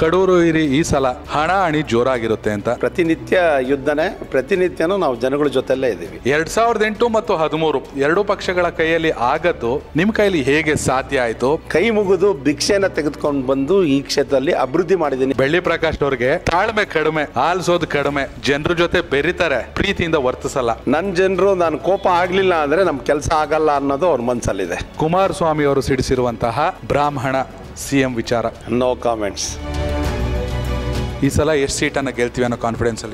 ಕಡೂರು ಇರಿ ಈ ಸಲ ಹಣ ಹಣಿ ಜೋರಾಗಿರುತ್ತೆ ಅಂತ. ಪ್ರತಿನಿತ್ಯ ಯುದ್ಧನೇ ಪ್ರತಿನಿತ್ಯನೂ ನಾವು ಜನಗಳ ಜೊತೆಲ್ಲೇ ಇದ್ದೀವಿ. ಎರಡ್ ಸಾವಿರದ ಎಂಟು ಮತ್ತು ಹದಿಮೂರು ಎರಡೂ ಪಕ್ಷಗಳ ಕೈಯಲ್ಲಿ ಆಗದ್ದು ನಿಮ್ ಕೈಲಿ ಹೇಗೆ ಸಾಧ್ಯ ಆಯ್ತು? ಕೈ ಮುಗಿದು ಭಿಕ್ಷೆನ ತೆಗೆದುಕೊಂಡು ಬಂದು ಈ ಕ್ಷೇತ್ರದಲ್ಲಿ ಅಭಿವೃದ್ಧಿ ಮಾಡಿದ್ದೀನಿ. ಬೆಳ್ಳಿ ಪ್ರಕಾಶ್ ಅವ್ರಿಗೆ ತಾಳ್ಮೆ ಕಡಿಮೆ ಆಲ್ಸೋದು ಕಡಿಮೆ ಜನರ ಜೊತೆ ಬೆರಿತಾರೆ ಪ್ರೀತಿಯಿಂದ ವರ್ತಿಸಲ್ಲ. ನನ್ನ ಜನರು ನಾನು ಕೋಪ ಆಗಲಿಲ್ಲ ಅಂದ್ರೆ ನಮ್ಮ ಕೆಲಸ ಆಗಲ್ಲ ಅನ್ನೋದು ಅವ್ರ ಮನಸ್ಸಲ್ಲಿದೆ ಕುಮಾರಸ್ವಾಮಿ ಅವರು ಸಿಡಿಸಿರುವಂತಹ ಬ್ರಾಹ್ಮಣ ಸಿಎಂ ವಿಚಾರ. ನೋ ಕಾಮೆಂಟ್ಸ್ ಈ ಸಲ ಎಷ್ಟು ಸೀಟನ್ನು ಗೆಲ್ತೀವಿ ಅನ್ನೋ ಕಾನ್ಫಿಡೆನ್ಸ್ ಸರ್?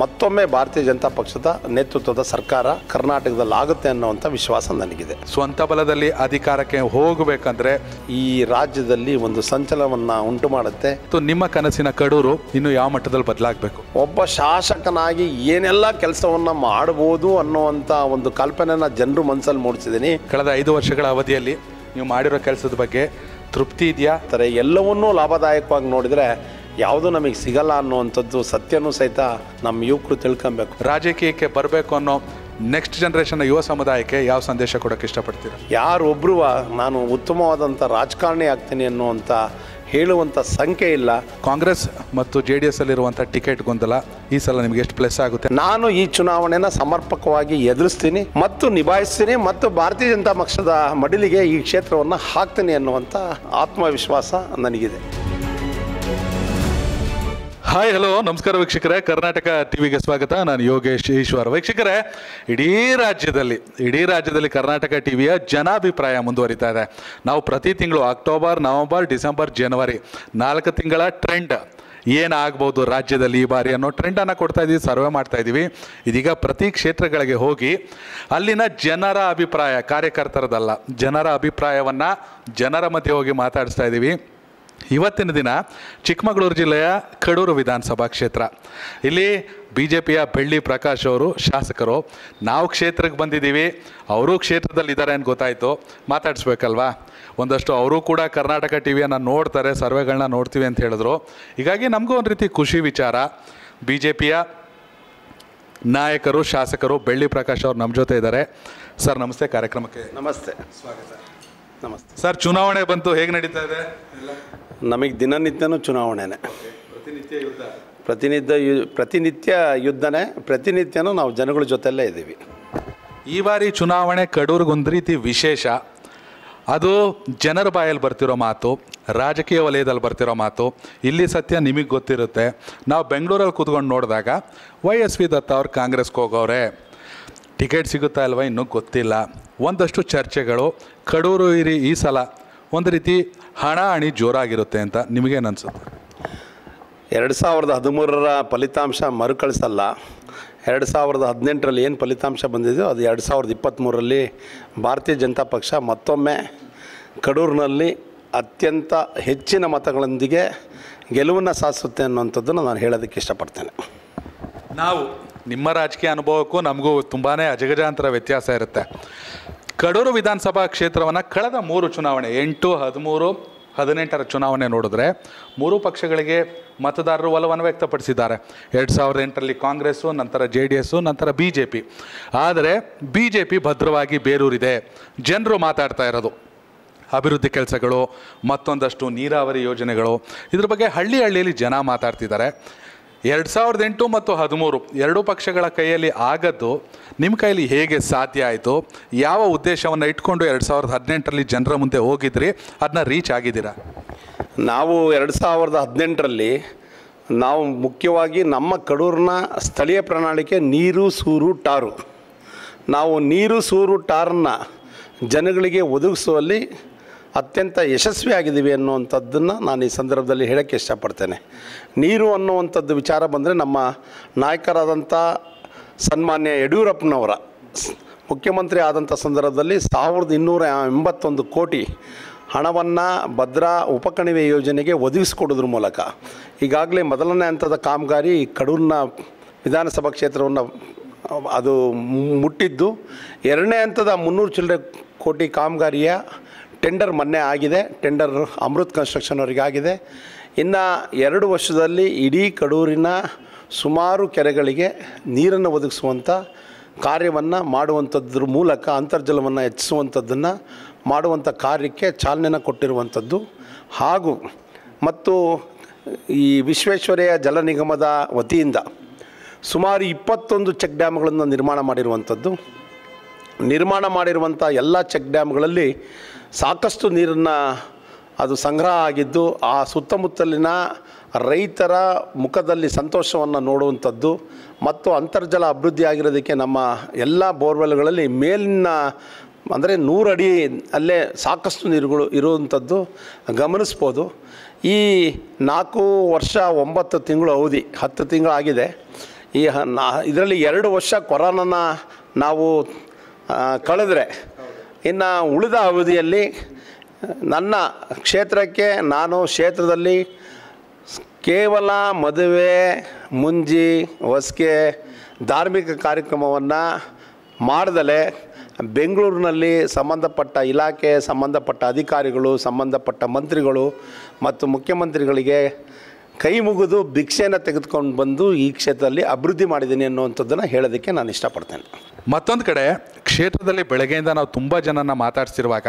ಮತ್ತೊಮ್ಮೆ ಭಾರತೀಯ ಜನತಾ ಪಕ್ಷದ ನೇತೃತ್ವದ ಸರ್ಕಾರ ಕರ್ನಾಟಕದಲ್ಲಿ ಆಗುತ್ತೆ ಅನ್ನುವಂಥ ವಿಶ್ವಾಸ ನನಗಿದೆ. ಸ್ವಂತ ಬಲದಲ್ಲಿ ಅಧಿಕಾರಕ್ಕೆ ಹೋಗಬೇಕಂದ್ರೆ ಈ ರಾಜ್ಯದಲ್ಲಿ ಒಂದು ಸಂಚಲನವನ್ನು ಉಂಟು ಮಾಡುತ್ತೆ. ಮತ್ತು ನಿಮ್ಮ ಕನಸಿನ ಕಡೂರು ಇನ್ನು ಯಾವ ಮಟ್ಟದಲ್ಲಿ ಬದಲಾಗಬೇಕು? ಒಬ್ಬ ಶಾಸಕನಾಗಿ ಏನೆಲ್ಲ ಕೆಲಸವನ್ನ ಮಾಡಬಹುದು ಅನ್ನುವಂಥ ಒಂದು ಕಲ್ಪನೆನ ಜನರು ಮನಸ್ಸಲ್ಲಿ ಮೂಡಿಸಿದ್ದೀನಿ. ಕಳೆದ ಐದು ವರ್ಷಗಳ ಅವಧಿಯಲ್ಲಿ ನೀವು ಮಾಡಿರೋ ಕೆಲಸದ ಬಗ್ಗೆ ತೃಪ್ತಿ ಇದೆಯಾ? ಥರ ಎಲ್ಲವನ್ನೂ ಲಾಭದಾಯಕವಾಗಿ ನೋಡಿದರೆ ಯಾವುದೂ ನಮಗೆ ಸಿಗಲ್ಲ ಅನ್ನುವಂಥದ್ದು ಸತ್ಯನೂ ಸಹಿತ ನಮ್ಮ ಯುವಕರು ತಿಳ್ಕೊಬೇಕು. ರಾಜಕೀಯಕ್ಕೆ ಬರಬೇಕು ಅನ್ನೋ ನೆಕ್ಸ್ಟ್ ಜನರೇಷನ್ ಯುವ ಸಮುದಾಯಕ್ಕೆ ಯಾವ ಸಂದೇಶ ಕೊಡೋಕ್ಕೆ ಇಷ್ಟಪಡ್ತೀರಾ? ಯಾರೊಬ್ಬರು ನಾನು ಉತ್ತಮವಾದಂಥ ರಾಜಕಾರಣಿ ಆಗ್ತೀನಿ ಅನ್ನುವಂಥ ಹೇಳುವಂಥ ಸಂಖ್ಯೆ ಇಲ್ಲ. ಕಾಂಗ್ರೆಸ್ ಮತ್ತು ಜೆ ಡಿ ಎಸ್ ಅಲ್ಲಿರುವಂಥ ಟಿಕೆಟ್ ಗೊಂದಲ ಈ ಸಲ ನಿಮ್ಗೆ ಎಷ್ಟು ಪ್ಲಸ್ ಆಗುತ್ತೆ? ನಾನು ಈ ಚುನಾವಣೆನ ಸಮರ್ಪಕವಾಗಿ ಎದುರಿಸ್ತೀನಿ ಮತ್ತು ನಿಭಾಯಿಸ್ತೀನಿ ಮತ್ತು ಭಾರತೀಯ ಜನತಾ ಪಕ್ಷದ ಮಡಿಲಿಗೆ ಈ ಕ್ಷೇತ್ರವನ್ನು ಹಾಕ್ತೀನಿ ಅನ್ನುವಂಥ ಆತ್ಮವಿಶ್ವಾಸ ನನಗಿದೆ. ಹಾಯ್ ಹಲೋ ನಮಸ್ಕಾರ ವೀಕ್ಷಕರೇ. ಕರ್ನಾಟಕ ಟಿವಿಗೆ ಸ್ವಾಗತ. ನಾನು ಯೋಗೇಶ್ ಈಶ್ವರ್. ವೀಕ್ಷಕರೇ, ಇಡೀ ರಾಜ್ಯದಲ್ಲಿ ಇಡೀ ರಾಜ್ಯದಲ್ಲಿ ಕರ್ನಾಟಕ ಟಿವಿಯ ಜನಾಭಿಪ್ರಾಯ ಮುಂದುವರಿತಾ ಇದೆ. ನಾವು ಪ್ರತಿ ತಿಂಗಳು ಅಕ್ಟೋಬರ್, ನವೆಂಬರ್, ಡಿಸೆಂಬರ್, ಜನವರಿ ನಾಲ್ಕು ತಿಂಗಳ ಟ್ರೆಂಡ್ ಏನಾಗ್ಬೋದು ರಾಜ್ಯದಲ್ಲಿ ಈ ಬಾರಿ ಅನ್ನೋ ಟ್ರೆಂಡನ್ನು ಕೊಡ್ತಾ ಇದ್ದೀವಿ ಸರ್ವೆ ಮಾಡ್ತಾ ಇದ್ದೀವಿ ಇದೀಗ ಪ್ರತಿ ಕ್ಷೇತ್ರಗಳಿಗೆ ಹೋಗಿ ಅಲ್ಲಿನ ಜನರ ಅಭಿಪ್ರಾಯ, ಕಾರ್ಯಕರ್ತರದಲ್ಲ, ಜನರ ಅಭಿಪ್ರಾಯವನ್ನು ಜನರ ಮಧ್ಯೆ ಹೋಗಿ ಮಾತಾಡಿಸ್ತಾ ಇದ್ದೀವಿ ಇವತ್ತಿನ ದಿನ ಚಿಕ್ಕಮಗಳೂರು ಜಿಲ್ಲೆಯ ಕಡೂರು ವಿಧಾನಸಭಾ ಕ್ಷೇತ್ರ. ಇಲ್ಲಿ ಬಿ ಜೆ ಪಿಯ ಬೆಳ್ಳಿ ಪ್ರಕಾಶ್ ಅವರು ಶಾಸಕರು ನಾವು ಕ್ಷೇತ್ರಕ್ಕೆ ಬಂದಿದ್ದೀವಿ ಅವರು ಕ್ಷೇತ್ರದಲ್ಲಿದ್ದಾರೆ ಅಂತ ಗೊತ್ತಾಯಿತು. ಮಾತಾಡಿಸ್ಬೇಕಲ್ವಾ? ಒಂದಷ್ಟು ಅವರು ಕೂಡ ಕರ್ನಾಟಕ ಟಿ ವಿಯನ್ನು ನೋಡ್ತಾರೆ ಸರ್ವೆಗಳನ್ನ ನೋಡ್ತೀವಿ ಅಂತ ಹೇಳಿದ್ರು. ಹೀಗಾಗಿ ನಮಗೂ ಒಂದು ರೀತಿ ಖುಷಿ ವಿಚಾರ. ಬಿ ಜೆ ಪಿಯ ನಾಯಕರು ಶಾಸಕರು ಬೆಳ್ಳಿ ಪ್ರಕಾಶ್ ಅವರು ನಮ್ಮ ಜೊತೆ ಇದ್ದಾರೆ. ಸರ್ ನಮಸ್ತೆ ಕಾರ್ಯಕ್ರಮಕ್ಕೆ ನಮಸ್ತೆ. ಸ್ವಾಗತ. ನಮಸ್ತೆ. ಸರ್ ಚುನಾವಣೆ ಬಂತು ಹೇಗೆ ನಡೀತಾ ಇದೆ? ನಮಗೆ ದಿನನಿತ್ಯನೂ ಚುನಾವಣೆನೇ. ಪ್ರತಿನಿತ್ಯ ಯುದ್ಧ? ಪ್ರತಿನಿತ್ಯ ಯು ಪ್ರತಿನಿತ್ಯ ಯುದ್ಧನೇ ಪ್ರತಿನಿತ್ಯನೂ ನಾವು ಜನಗಳ ಜೊತೆಲ್ಲೇ ಇದ್ದೀವಿ. ಈ ಬಾರಿ ಚುನಾವಣೆ ಕಡೂರಿಗೊಂದು ರೀತಿ ವಿಶೇಷ. ಅದು ಜನರ ಬಾಯಲ್ಲಿ ಬರ್ತಿರೋ ಮಾತು ರಾಜಕೀಯ ವಲಯದಲ್ಲಿ ಬರ್ತಿರೋ ಮಾತು ಇಲ್ಲಿ ಸತ್ಯ ನಿಮಗೆ ಗೊತ್ತಿರುತ್ತೆ. ನಾವು ಬೆಂಗಳೂರಲ್ಲಿ ಕೂತ್ಕೊಂಡು ನೋಡಿದಾಗ ವೈ ಎಸ್ ವಿ ದತ್ತ ಅವ್ರು ಕಾಂಗ್ರೆಸ್ಗೆ ಹೋಗೋರೆ. ಟಿಕೆಟ್ ಸಿಗುತ್ತಾ ಅಲ್ವಾ ಇನ್ನೂ ಗೊತ್ತಿಲ್ಲ. ಒಂದಷ್ಟು ಚರ್ಚೆಗಳು ಕಡೂರು ಇರಿ ಈ ಸಲ ಒಂದು ರೀತಿ ಹಣ ಹಣಿ ಜೋರಾಗಿರುತ್ತೆ ಅಂತ ನಿಮಗೇನು ಅನಿಸುತ್ತೆ ಎರಡು ಸಾವಿರದ ಹದಿಮೂರರ ಫಲಿತಾಂಶ ಮರುಕಳಿಸಲ್ಲ. ಎರಡು ಸಾವಿರದ ಹದಿನೆಂಟರಲ್ಲಿ ಏನು ಫಲಿತಾಂಶ ಬಂದಿದೆಯೋ ಅದು ಎರಡು ಸಾವಿರದ ಇಪ್ಪತ್ತ್ಮೂರರಲ್ಲಿ ಭಾರತೀಯ ಜನತಾ ಪಕ್ಷ ಮತ್ತೊಮ್ಮೆ ಕಡೂರಿನಲ್ಲಿ ಅತ್ಯಂತ ಹೆಚ್ಚಿನ ಮತಗಳೊಂದಿಗೆ ಗೆಲುವನ್ನು ಸಾಧಿಸುತ್ತೆ ಅನ್ನುವಂಥದ್ದನ್ನು ನಾನು ಹೇಳೋದಕ್ಕೆ ಇಷ್ಟಪಡ್ತೇನೆ. ನಾವು ನಿಮ್ಮ ರಾಜಕೀಯ ಅನುಭವಕ್ಕೂ ನಮಗೂ ತುಂಬಾ ಅಜಗಜಾಂತರ ವ್ಯತ್ಯಾಸ ಇರುತ್ತೆ. ಕಡೂರು ವಿಧಾನಸಭಾ ಕ್ಷೇತ್ರವನ್ನು ಕಳೆದ ಮೂರು ಚುನಾವಣೆ, ಎಂಟು, ಹದಿಮೂರು, ಹದಿನೆಂಟರ ಚುನಾವಣೆ ನೋಡಿದ್ರೆ ಮೂರು ಪಕ್ಷಗಳಿಗೆ ಮತದಾರರು ಒಲವನ್ನು ವ್ಯಕ್ತಪಡಿಸಿದ್ದಾರೆ. ಎರಡು ಸಾವಿರದ ಎಂಟರಲ್ಲಿ ಕಾಂಗ್ರೆಸ್ಸು, ನಂತರ ಜೆ ಡಿ ಎಸ್ಸು, ನಂತರ ಬಿ ಜೆ ಪಿ. ಆದರೆ ಬಿ ಜೆ ಪಿ ಭದ್ರವಾಗಿ ಬೇರೂರಿದೆ. ಜನರು ಮಾತಾಡ್ತಾ ಇರೋದು. ಅಭಿವೃದ್ಧಿ ಕೆಲಸಗಳು, ಮತ್ತೊಂದಷ್ಟು ನೀರಾವರಿ ಯೋಜನೆಗಳು. ಇದ್ರ ಬಗ್ಗೆ ಹಳ್ಳಿ ಹಳ್ಳಿಯಲ್ಲಿ ಜನ ಮಾತಾಡ್ತಿದ್ದಾರೆ. ಎರಡು ಸಾವಿರದ ಎಂಟು ಮತ್ತು ಹದಿಮೂರು ಎರಡೂ ಪಕ್ಷಗಳ ಕೈಯಲ್ಲಿ ಆಗದ್ದು ನಿಮ್ಮ ಕೈಯಲ್ಲಿ ಹೇಗೆ ಸಾಧ್ಯ ಆಯಿತು? ಯಾವ ಉದ್ದೇಶವನ್ನು ಇಟ್ಕೊಂಡು ಎರಡು ಸಾವಿರದ ಹದಿನೆಂಟರಲ್ಲಿ ಜನರ ಮುಂದೆ ಹೋಗಿದ್ರಿ? ಅದನ್ನ ರೀಚ್ ಆಗಿದ್ದೀರಾ? ನಾವು ಎರಡು ಸಾವಿರದ ಹದಿನೆಂಟರಲ್ಲಿ ನಾವು ಮುಖ್ಯವಾಗಿ ನಮ್ಮ ಕಡೂರಿನ ಸ್ಥಳೀಯ ಪ್ರಣಾಳಿಕೆ ನೀರು, ಸೂರು, ಟಾರು. ನಾವು ನೀರು, ಸೂರು, ಟಾರನ್ನು ಜನಗಳಿಗೆ ಒದಗಿಸುವಲ್ಲಿ ಅತ್ಯಂತ ಯಶಸ್ವಿಯಾಗಿದ್ದೀವಿ ಅನ್ನುವಂಥದ್ದನ್ನು ನಾನು ಈ ಸಂದರ್ಭದಲ್ಲಿ ಹೇಳೋಕ್ಕೆ ಇಷ್ಟಪಡ್ತೇನೆ. ನೀರು ಅನ್ನುವಂಥದ್ದು ವಿಚಾರ ಬಂದರೆ ನಮ್ಮ ನಾಯಕರಾದಂಥ ಸನ್ಮಾನ್ಯ ಯಡಿಯೂರಪ್ಪನವರ ಮುಖ್ಯಮಂತ್ರಿ ಆದಂಥ ಸಂದರ್ಭದಲ್ಲಿ ಸಾವಿರದ ಇನ್ನೂರ ಎಂಬತ್ತೊಂದು ಕೋಟಿ ಹಣವನ್ನು ಭದ್ರಾ ಉಪಕಣಿವೆ ಯೋಜನೆಗೆ ಒದಗಿಸಿಕೊಡೋದ್ರ ಮೂಲಕ. ಈಗಾಗಲೇ ಮೊದಲನೇ ಹಂತದ ಕಾಮಗಾರಿ ಕಡೂರಿನ ವಿಧಾನಸಭಾ ಕ್ಷೇತ್ರವನ್ನು ಅದು ಮುಟ್ಟಿದ್ದು. ಎರಡನೇ ಹಂತದ ಮುನ್ನೂರು ಚಿಲ್ಲರೆ ಕೋಟಿ ಕಾಮಗಾರಿಯ ಟೆಂಡರ್ ಮೊನ್ನೆ ಆಗಿದೆ. ಟೆಂಡರ್ ಅಮೃತ್ ಕನ್ಸ್ಟ್ರಕ್ಷನ್ ಅವರಿಗೆ ಆಗಿದೆ. ಇನ್ನು ಎರಡು ವರ್ಷದಲ್ಲಿ ಇಡೀ ಕಡೂರಿನ ಸುಮಾರು ಕೆರೆಗಳಿಗೆ ನೀರನ್ನು ಒದಗಿಸುವಂಥ ಕಾರ್ಯವನ್ನು ಮಾಡುವಂಥದ್ರ ಮೂಲಕ, ಅಂತರ್ಜಲವನ್ನು ಹೆಚ್ಚಿಸುವಂಥದ್ದನ್ನು ಮಾಡುವಂಥ ಕಾರ್ಯಕ್ಕೆ ಚಾಲನೆನ ಕೊಟ್ಟಿರುವಂಥದ್ದು ಹಾಗೂ ಮತ್ತು ಈ ವಿಶ್ವೇಶ್ವರಯ್ಯ ಜಲ ನಿಗಮದ ವತಿಯಿಂದ ಸುಮಾರು ಇಪ್ಪತ್ತೊಂದು ಚೆಕ್ ಡ್ಯಾಮ್ಗಳನ್ನು ನಿರ್ಮಾಣ ಮಾಡಿರುವಂಥದ್ದು ನಿರ್ಮಾಣ ಮಾಡಿರುವಂಥ ಎಲ್ಲ ಚೆಕ್ ಡ್ಯಾಮ್ಗಳಲ್ಲಿ ಸಾಕಷ್ಟು ನೀರನ್ನು ಅದು ಸಂಗ್ರಹ ಆಗಿದ್ದು, ಆ ಸುತ್ತಮುತ್ತಲಿನ ರೈತರ ಮುಖದಲ್ಲಿ ಸಂತೋಷವನ್ನು ನೋಡುವಂಥದ್ದು ಮತ್ತು ಅಂತರ್ಜಲ ಅಭಿವೃದ್ಧಿ ಆಗಿರೋದಕ್ಕೆ ನಮ್ಮ ಎಲ್ಲ ಬೋರ್ವೆಲ್ಗಳಲ್ಲಿ ಮೇಲಿನ ಅಂದರೆ ನೂರು ಅಡಿ ಅಲ್ಲೇ ಸಾಕಷ್ಟು ನೀರುಗಳು ಇರುವಂಥದ್ದು ಗಮನಿಸ್ಬೋದು. ಈ ನಾಲ್ಕು ವರ್ಷ ಒಂಬತ್ತು ತಿಂಗಳು ಅವಧಿ, ಹತ್ತು ತಿಂಗಳಾಗಿದೆ. ಈ ಇದರಲ್ಲಿ ಎರಡು ವರ್ಷ ಕೊರೋನಾನ ನಾವು ಕಳೆದ್ರೆ. ಇನ್ನು ಉಳಿದ ಅವಧಿಯಲ್ಲಿ ನನ್ನ ಕ್ಷೇತ್ರಕ್ಕೆ ನಾನು ಕ್ಷೇತ್ರದಲ್ಲಿ ಕೇವಲ ಮದುವೆ, ಮುಂಜಿ, ಹೊಸ್ಗೆ, ಧಾರ್ಮಿಕ ಕಾರ್ಯಕ್ರಮವನ್ನು ಮಾಡದಲೇ ಬೆಂಗಳೂರಿನಲ್ಲಿ ಸಂಬಂಧಪಟ್ಟ ಇಲಾಖೆ, ಸಂಬಂಧಪಟ್ಟ ಅಧಿಕಾರಿಗಳು, ಸಂಬಂಧಪಟ್ಟ ಮಂತ್ರಿಗಳು ಮತ್ತು ಮುಖ್ಯಮಂತ್ರಿಗಳಿಗೆ ಕೈ ಮುಗಿದು ಭಿಕ್ಷೆನ ತೆಗೆದುಕೊಂಡು ಬಂದು ಈ ಕ್ಷೇತ್ರದಲ್ಲಿ ಅಭಿವೃದ್ಧಿ ಮಾಡಿದ್ದೀನಿ ಅನ್ನುವಂಥದ್ದನ್ನು ಹೇಳೋದಕ್ಕೆ ನಾನು ಇಷ್ಟಪಡ್ತೇನೆ. ಮತ್ತೊಂದು ಕಡೆ, ಕ್ಷೇತ್ರದಲ್ಲಿ ಬೆಳಗ್ಗೆಯಿಂದ ನಾವು ತುಂಬ ಜನನ ಮಾತಾಡ್ಸಿರುವಾಗ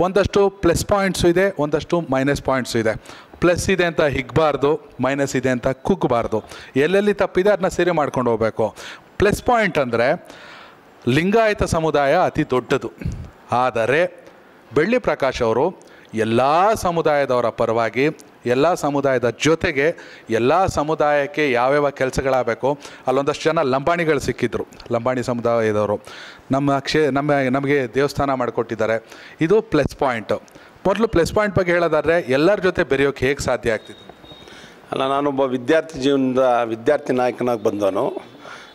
ಒಂದಷ್ಟು ಪ್ಲಸ್ ಪಾಯಿಂಟ್ಸು ಇದೆ, ಒಂದಷ್ಟು ಮೈನಸ್ ಪಾಯಿಂಟ್ಸು ಇದೆ. ಪ್ಲಸ್ ಇದೆ ಅಂತ ಹಿಗ್ಬಾರ್ದು ಮೈನಸ್ ಇದೆ ಅಂತ ಕುಗ್ಗಬಾರ್ದು ಎಲ್ಲೆಲ್ಲಿ ತಪ್ಪಿದೆ ಅದನ್ನ ಸರಿ ಮಾಡ್ಕೊಂಡು ಹೋಗಬೇಕು. ಪ್ಲಸ್ ಪಾಯಿಂಟ್ ಅಂದರೆ ಲಿಂಗಾಯತ ಸಮುದಾಯ ಅತಿ ದೊಡ್ಡದು. ಆದರೆ ಬೆಳ್ಳಿ ಪ್ರಕಾಶ್ ಅವರು ಎಲ್ಲ ಸಮುದಾಯದವರ ಪರವಾಗಿ ಎಲ್ಲ ಸಮುದಾಯದ ಜೊತೆಗೆ ಎಲ್ಲ ಸಮುದಾಯಕ್ಕೆ ಯಾವ್ಯಾವ ಕೆಲಸಗಳಾಗಬೇಕು, ಅಲ್ಲೊಂದಷ್ಟು ಜನ ಲಂಬಾಣಿಗಳು ಸಿಕ್ಕಿದ್ರು. ಲಂಬಾಣಿ ಸಮುದಾಯದವರು. ನಮ್ಮ ಕ್ಷೇ, ನಮ್ಮ, ನಮಗೆ ದೇವಸ್ಥಾನ ಮಾಡಿಕೊಟ್ಟಿದ್ದಾರೆ. ಇದು ಪ್ಲಸ್ ಪಾಯಿಂಟು ಮೊದಲು ಪ್ಲಸ್ ಪಾಯಿಂಟ್ ಬಗ್ಗೆ ಹೇಳೋದಾದರೆ ಎಲ್ಲರ ಜೊತೆ ಬೆರೆಯೋಕ್ಕೆ ಹೇಗೆ ಸಾಧ್ಯ ಆಗ್ತಿತ್ತು? ಅಲ್ಲ, ನಾನೊಬ್ಬ ವಿದ್ಯಾರ್ಥಿ ಜೀವನದ ವಿದ್ಯಾರ್ಥಿ ನಾಯಕನಾಗಿ ಬಂದವನು.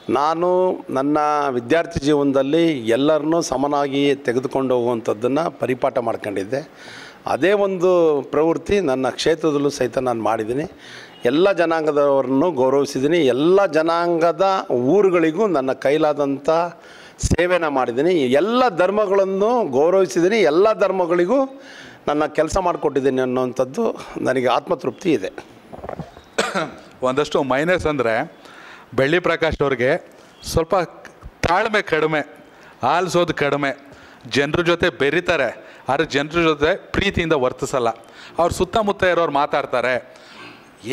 ನಾನು ನನ್ನ ವಿದ್ಯಾರ್ಥಿ ಜೀವನದಲ್ಲಿ ಎಲ್ಲರನ್ನೂ ಸಮನಾಗಿ ತೆಗೆದುಕೊಂಡು ಹೋಗುವಂಥದ್ದನ್ನು ಪರಿಪಾಠ ಮಾಡ್ಕೊಂಡಿದ್ದೆ. ಅದೇ ಒಂದು ಪ್ರವೃತ್ತಿ ನನ್ನ ಕ್ಷೇತ್ರದಲ್ಲೂ ಸಹಿತ ನಾನು ಮಾಡಿದ್ದೀನಿ. ಎಲ್ಲ ಜನಾಂಗದವರನ್ನು ಗೌರವಿಸಿದ್ದೀನಿ. ಎಲ್ಲ ಜನಾಂಗದ ಊರುಗಳಿಗೂ ನನ್ನ ಕೈಲಾದಂಥ ಸೇವೆನ ಮಾಡಿದ್ದೀನಿ. ಎಲ್ಲ ಧರ್ಮಗಳನ್ನು ಗೌರವಿಸಿದ್ದೀನಿ. ಎಲ್ಲ ಧರ್ಮಗಳಿಗೂ ನನ್ನ ಕೆಲಸ ಮಾಡಿಕೊಟ್ಟಿದ್ದೀನಿ ಅನ್ನೋವಂಥದ್ದು ನನಗೆ ಆತ್ಮತೃಪ್ತಿ ಇದೆ. ಒಂದಷ್ಟು ಮೈನಸ್ ಅಂದರೆ ಬೆಳ್ಳಿ ಪ್ರಕಾಶ್ ಅವ್ರಿಗೆ ಸ್ವಲ್ಪ ತಾಳ್ಮೆ ಕಡಿಮೆ, ಆಲಿಸೋದು ಕಡಿಮೆ. ಜನರ ಜೊತೆ ಬೆರೀತಾರೆ. ಆದರೆ ಜನರ ಜೊತೆ ಪ್ರೀತಿಯಿಂದ ವರ್ತಿಸಲ್ಲ. ಅವ್ರ ಸುತ್ತಮುತ್ತ ಇರೋರು ಮಾತಾಡ್ತಾರೆ.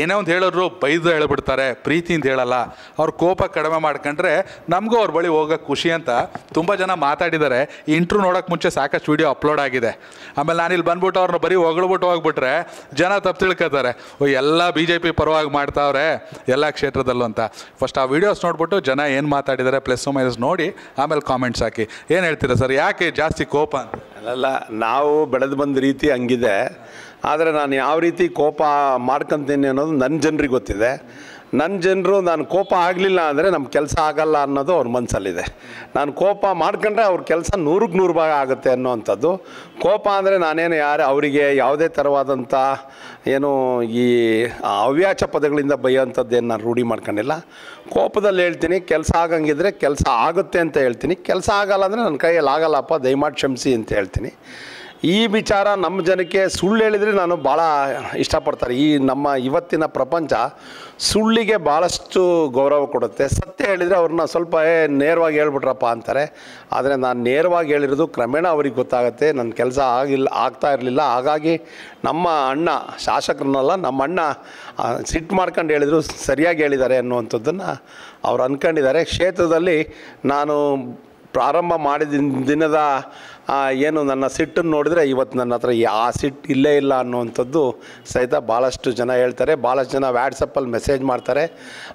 ಏನೇ ಒಂದು ಹೇಳಿದ್ರು ಬೈದು ಹೇಳ್ಬಿಡ್ತಾರೆ ಪ್ರೀತಿಯಿಂದ ಹೇಳಲ್ಲ. ಅವ್ರ ಕೋಪ ಕಡಿಮೆ ಮಾಡ್ಕೊಂಡ್ರೆ ನಮಗೂ ಅವ್ರ ಬಳಿ ಹೋಗೋಕೆ ಖುಷಿ ಅಂತ ತುಂಬ ಜನ ಮಾತಾಡಿದ್ದಾರೆ. ಇಂಟ್ರೂ ನೋಡೋಕೆ ಮುಂಚೆ ಸಾಕಷ್ಟು ವೀಡಿಯೋ ಅಪ್ಲೋಡ್ ಆಗಿದೆ. ಆಮೇಲೆ ನಾನಿಲ್ಲಿ ಬಂದ್ಬಿಟ್ಟು ಅವ್ರನ್ನ ಬರೀ ಹೊಗಳ್ಬಿಟ್ಟು ಹೋಗ್ಬಿಟ್ರೆ ಜನ ತಪ್ಪು ತಿಳ್ಕೊತಾರೆ. ಓ, ಎಲ್ಲ ಬಿ ಜೆ ಪಿ ಪರವಾಗಿ ಮಾಡ್ತಾವ್ರೆ, ಎಲ್ಲ ಕ್ಷೇತ್ರದಲ್ಲೂ ಅಂತ. ಫಸ್ಟ್ ಆ ವೀಡಿಯೋಸ್ ನೋಡ್ಬಿಟ್ಟು ಜನ ಏನು ಮಾತಾಡಿದ್ದಾರೆ ಪ್ಲಸ್ ಮೈನಸ್ ನೋಡಿ, ಆಮೇಲೆ ಕಾಮೆಂಟ್ಸ್ ಹಾಕಿ. ಏನು ಹೇಳ್ತೀರಾ ಸರ್, ಯಾಕೆ ಜಾಸ್ತಿ ಕೋಪ? ಅಲ್ಲ ನಾವು ಬೆಳೆದು ಬಂದ ರೀತಿ ಹಂಗಿದೆ. ಆದರೆ ನಾನು ಯಾವ ರೀತಿ ಕೋಪ ಮಾಡ್ಕೊತೀನಿ ಅನ್ನೋದು ನನ್ನ ಜನರಿಗೆ ಗೊತ್ತಿದೆ. ನನ್ನ ಜನರು ನಾನು ಕೋಪ ಆಗಲಿಲ್ಲ ಅಂದರೆ ನಮ್ಮ ಕೆಲಸ ಆಗಲ್ಲ ಅನ್ನೋದು ಅವ್ರ ಮನಸ್ಸಲ್ಲಿದೆ ನಾನು ಕೋಪ ಮಾಡ್ಕೊಂಡ್ರೆ ಅವ್ರ ಕೆಲಸ ನೂರಕ್ಕೆ ನೂರು ಭಾಗ ಆಗುತ್ತೆ ಅನ್ನೋವಂಥದ್ದು. ಕೋಪ ಅಂದರೆ ನಾನೇನು ಯಾರು ಅವರಿಗೆ ಯಾವುದೇ ಥರವಾದಂಥ ಏನು ಈ ಅವ್ಯಾಚ ಪದಗಳಿಂದ ಬೈಯೋಂಥದ್ದೇನು ನಾನು ರೂಢಿ ಮಾಡ್ಕೊಂಡಿಲ್ಲ. ಕೋಪದಲ್ಲಿ ಹೇಳ್ತೀನಿ, ಕೆಲಸ ಆಗಂಗಿದ್ರೆ ಕೆಲಸ ಆಗುತ್ತೆ ಅಂತ ಹೇಳ್ತೀನಿ. ಕೆಲಸ ಆಗಲ್ಲ ಅಂದರೆ ನನ್ನ ಕೈಯಲ್ಲಿ ಆಗಲ್ಲಪ್ಪ, ದಯಮಾಡಿ ಕ್ಷಮಿಸಿ ಅಂತ ಹೇಳ್ತೀನಿ. ಈ ವಿಚಾರ ನಮ್ಮ ಜನಕ್ಕೆ ಸುಳ್ಳು ಹೇಳಿದರೆ ನಾನು ಭಾಳ ಇಷ್ಟಪಡ್ತಾರೆ. ಈ ನಮ್ಮ ಇವತ್ತಿನ ಪ್ರಪಂಚ ಸುಳ್ಳಿಗೆ ಭಾಳಷ್ಟು ಗೌರವ ಕೊಡುತ್ತೆ. ಸತ್ಯ ಹೇಳಿದರೆ ಅವ್ರನ್ನ ಸ್ವಲ್ಪ ನೇರವಾಗಿ ಹೇಳ್ಬಿಟ್ರಪ್ಪ ಅಂತಾರೆ. ಆದರೆ ನಾನು ನೇರವಾಗಿ ಹೇಳಿರೋದು ಕ್ರಮೇಣ ಅವ್ರಿಗೆ ಗೊತ್ತಾಗುತ್ತೆ. ನನ್ನ ಕೆಲಸ ಆಗಿಲ್ಲ ಆಗ್ತಾ ಇರಲಿಲ್ಲ. ಹಾಗಾಗಿ ನಮ್ಮ ಅಣ್ಣ, ಶಾಸಕರನ್ನಲ್ಲ, ನಮ್ಮ ಅಣ್ಣ ಸಿಟ್ಟು ಮಾಡ್ಕೊಂಡು ಹೇಳಿದರು, ಸರಿಯಾಗಿ ಹೇಳಿದ್ದಾರೆ ಅನ್ನುವಂಥದ್ದನ್ನು ಅವ್ರು ಅಂದ್ಕೊಂಡಿದ್ದಾರೆ ಕ್ಷೇತ್ರದಲ್ಲಿ ನಾನು ಪ್ರಾರಂಭ ಮಾಡಿದ ದಿನದ ಏನು ನನ್ನ ಸಿಟ್ಟನ್ನು ನೋಡಿದರೆ ಇವತ್ತು ನನ್ನ ಹತ್ರ ಆ ಸಿಟ್ಟು ಇಲ್ಲೇ ಇಲ್ಲ ಅನ್ನುವಂಥದ್ದು ಸಹಿತ ಭಾಳಷ್ಟು ಜನ ಹೇಳ್ತಾರೆ. ಭಾಳಷ್ಟು ಜನ ವ್ಯಾಟ್ಸಪ್ಪಲ್ಲಿ ಮೆಸೇಜ್ ಮಾಡ್ತಾರೆ.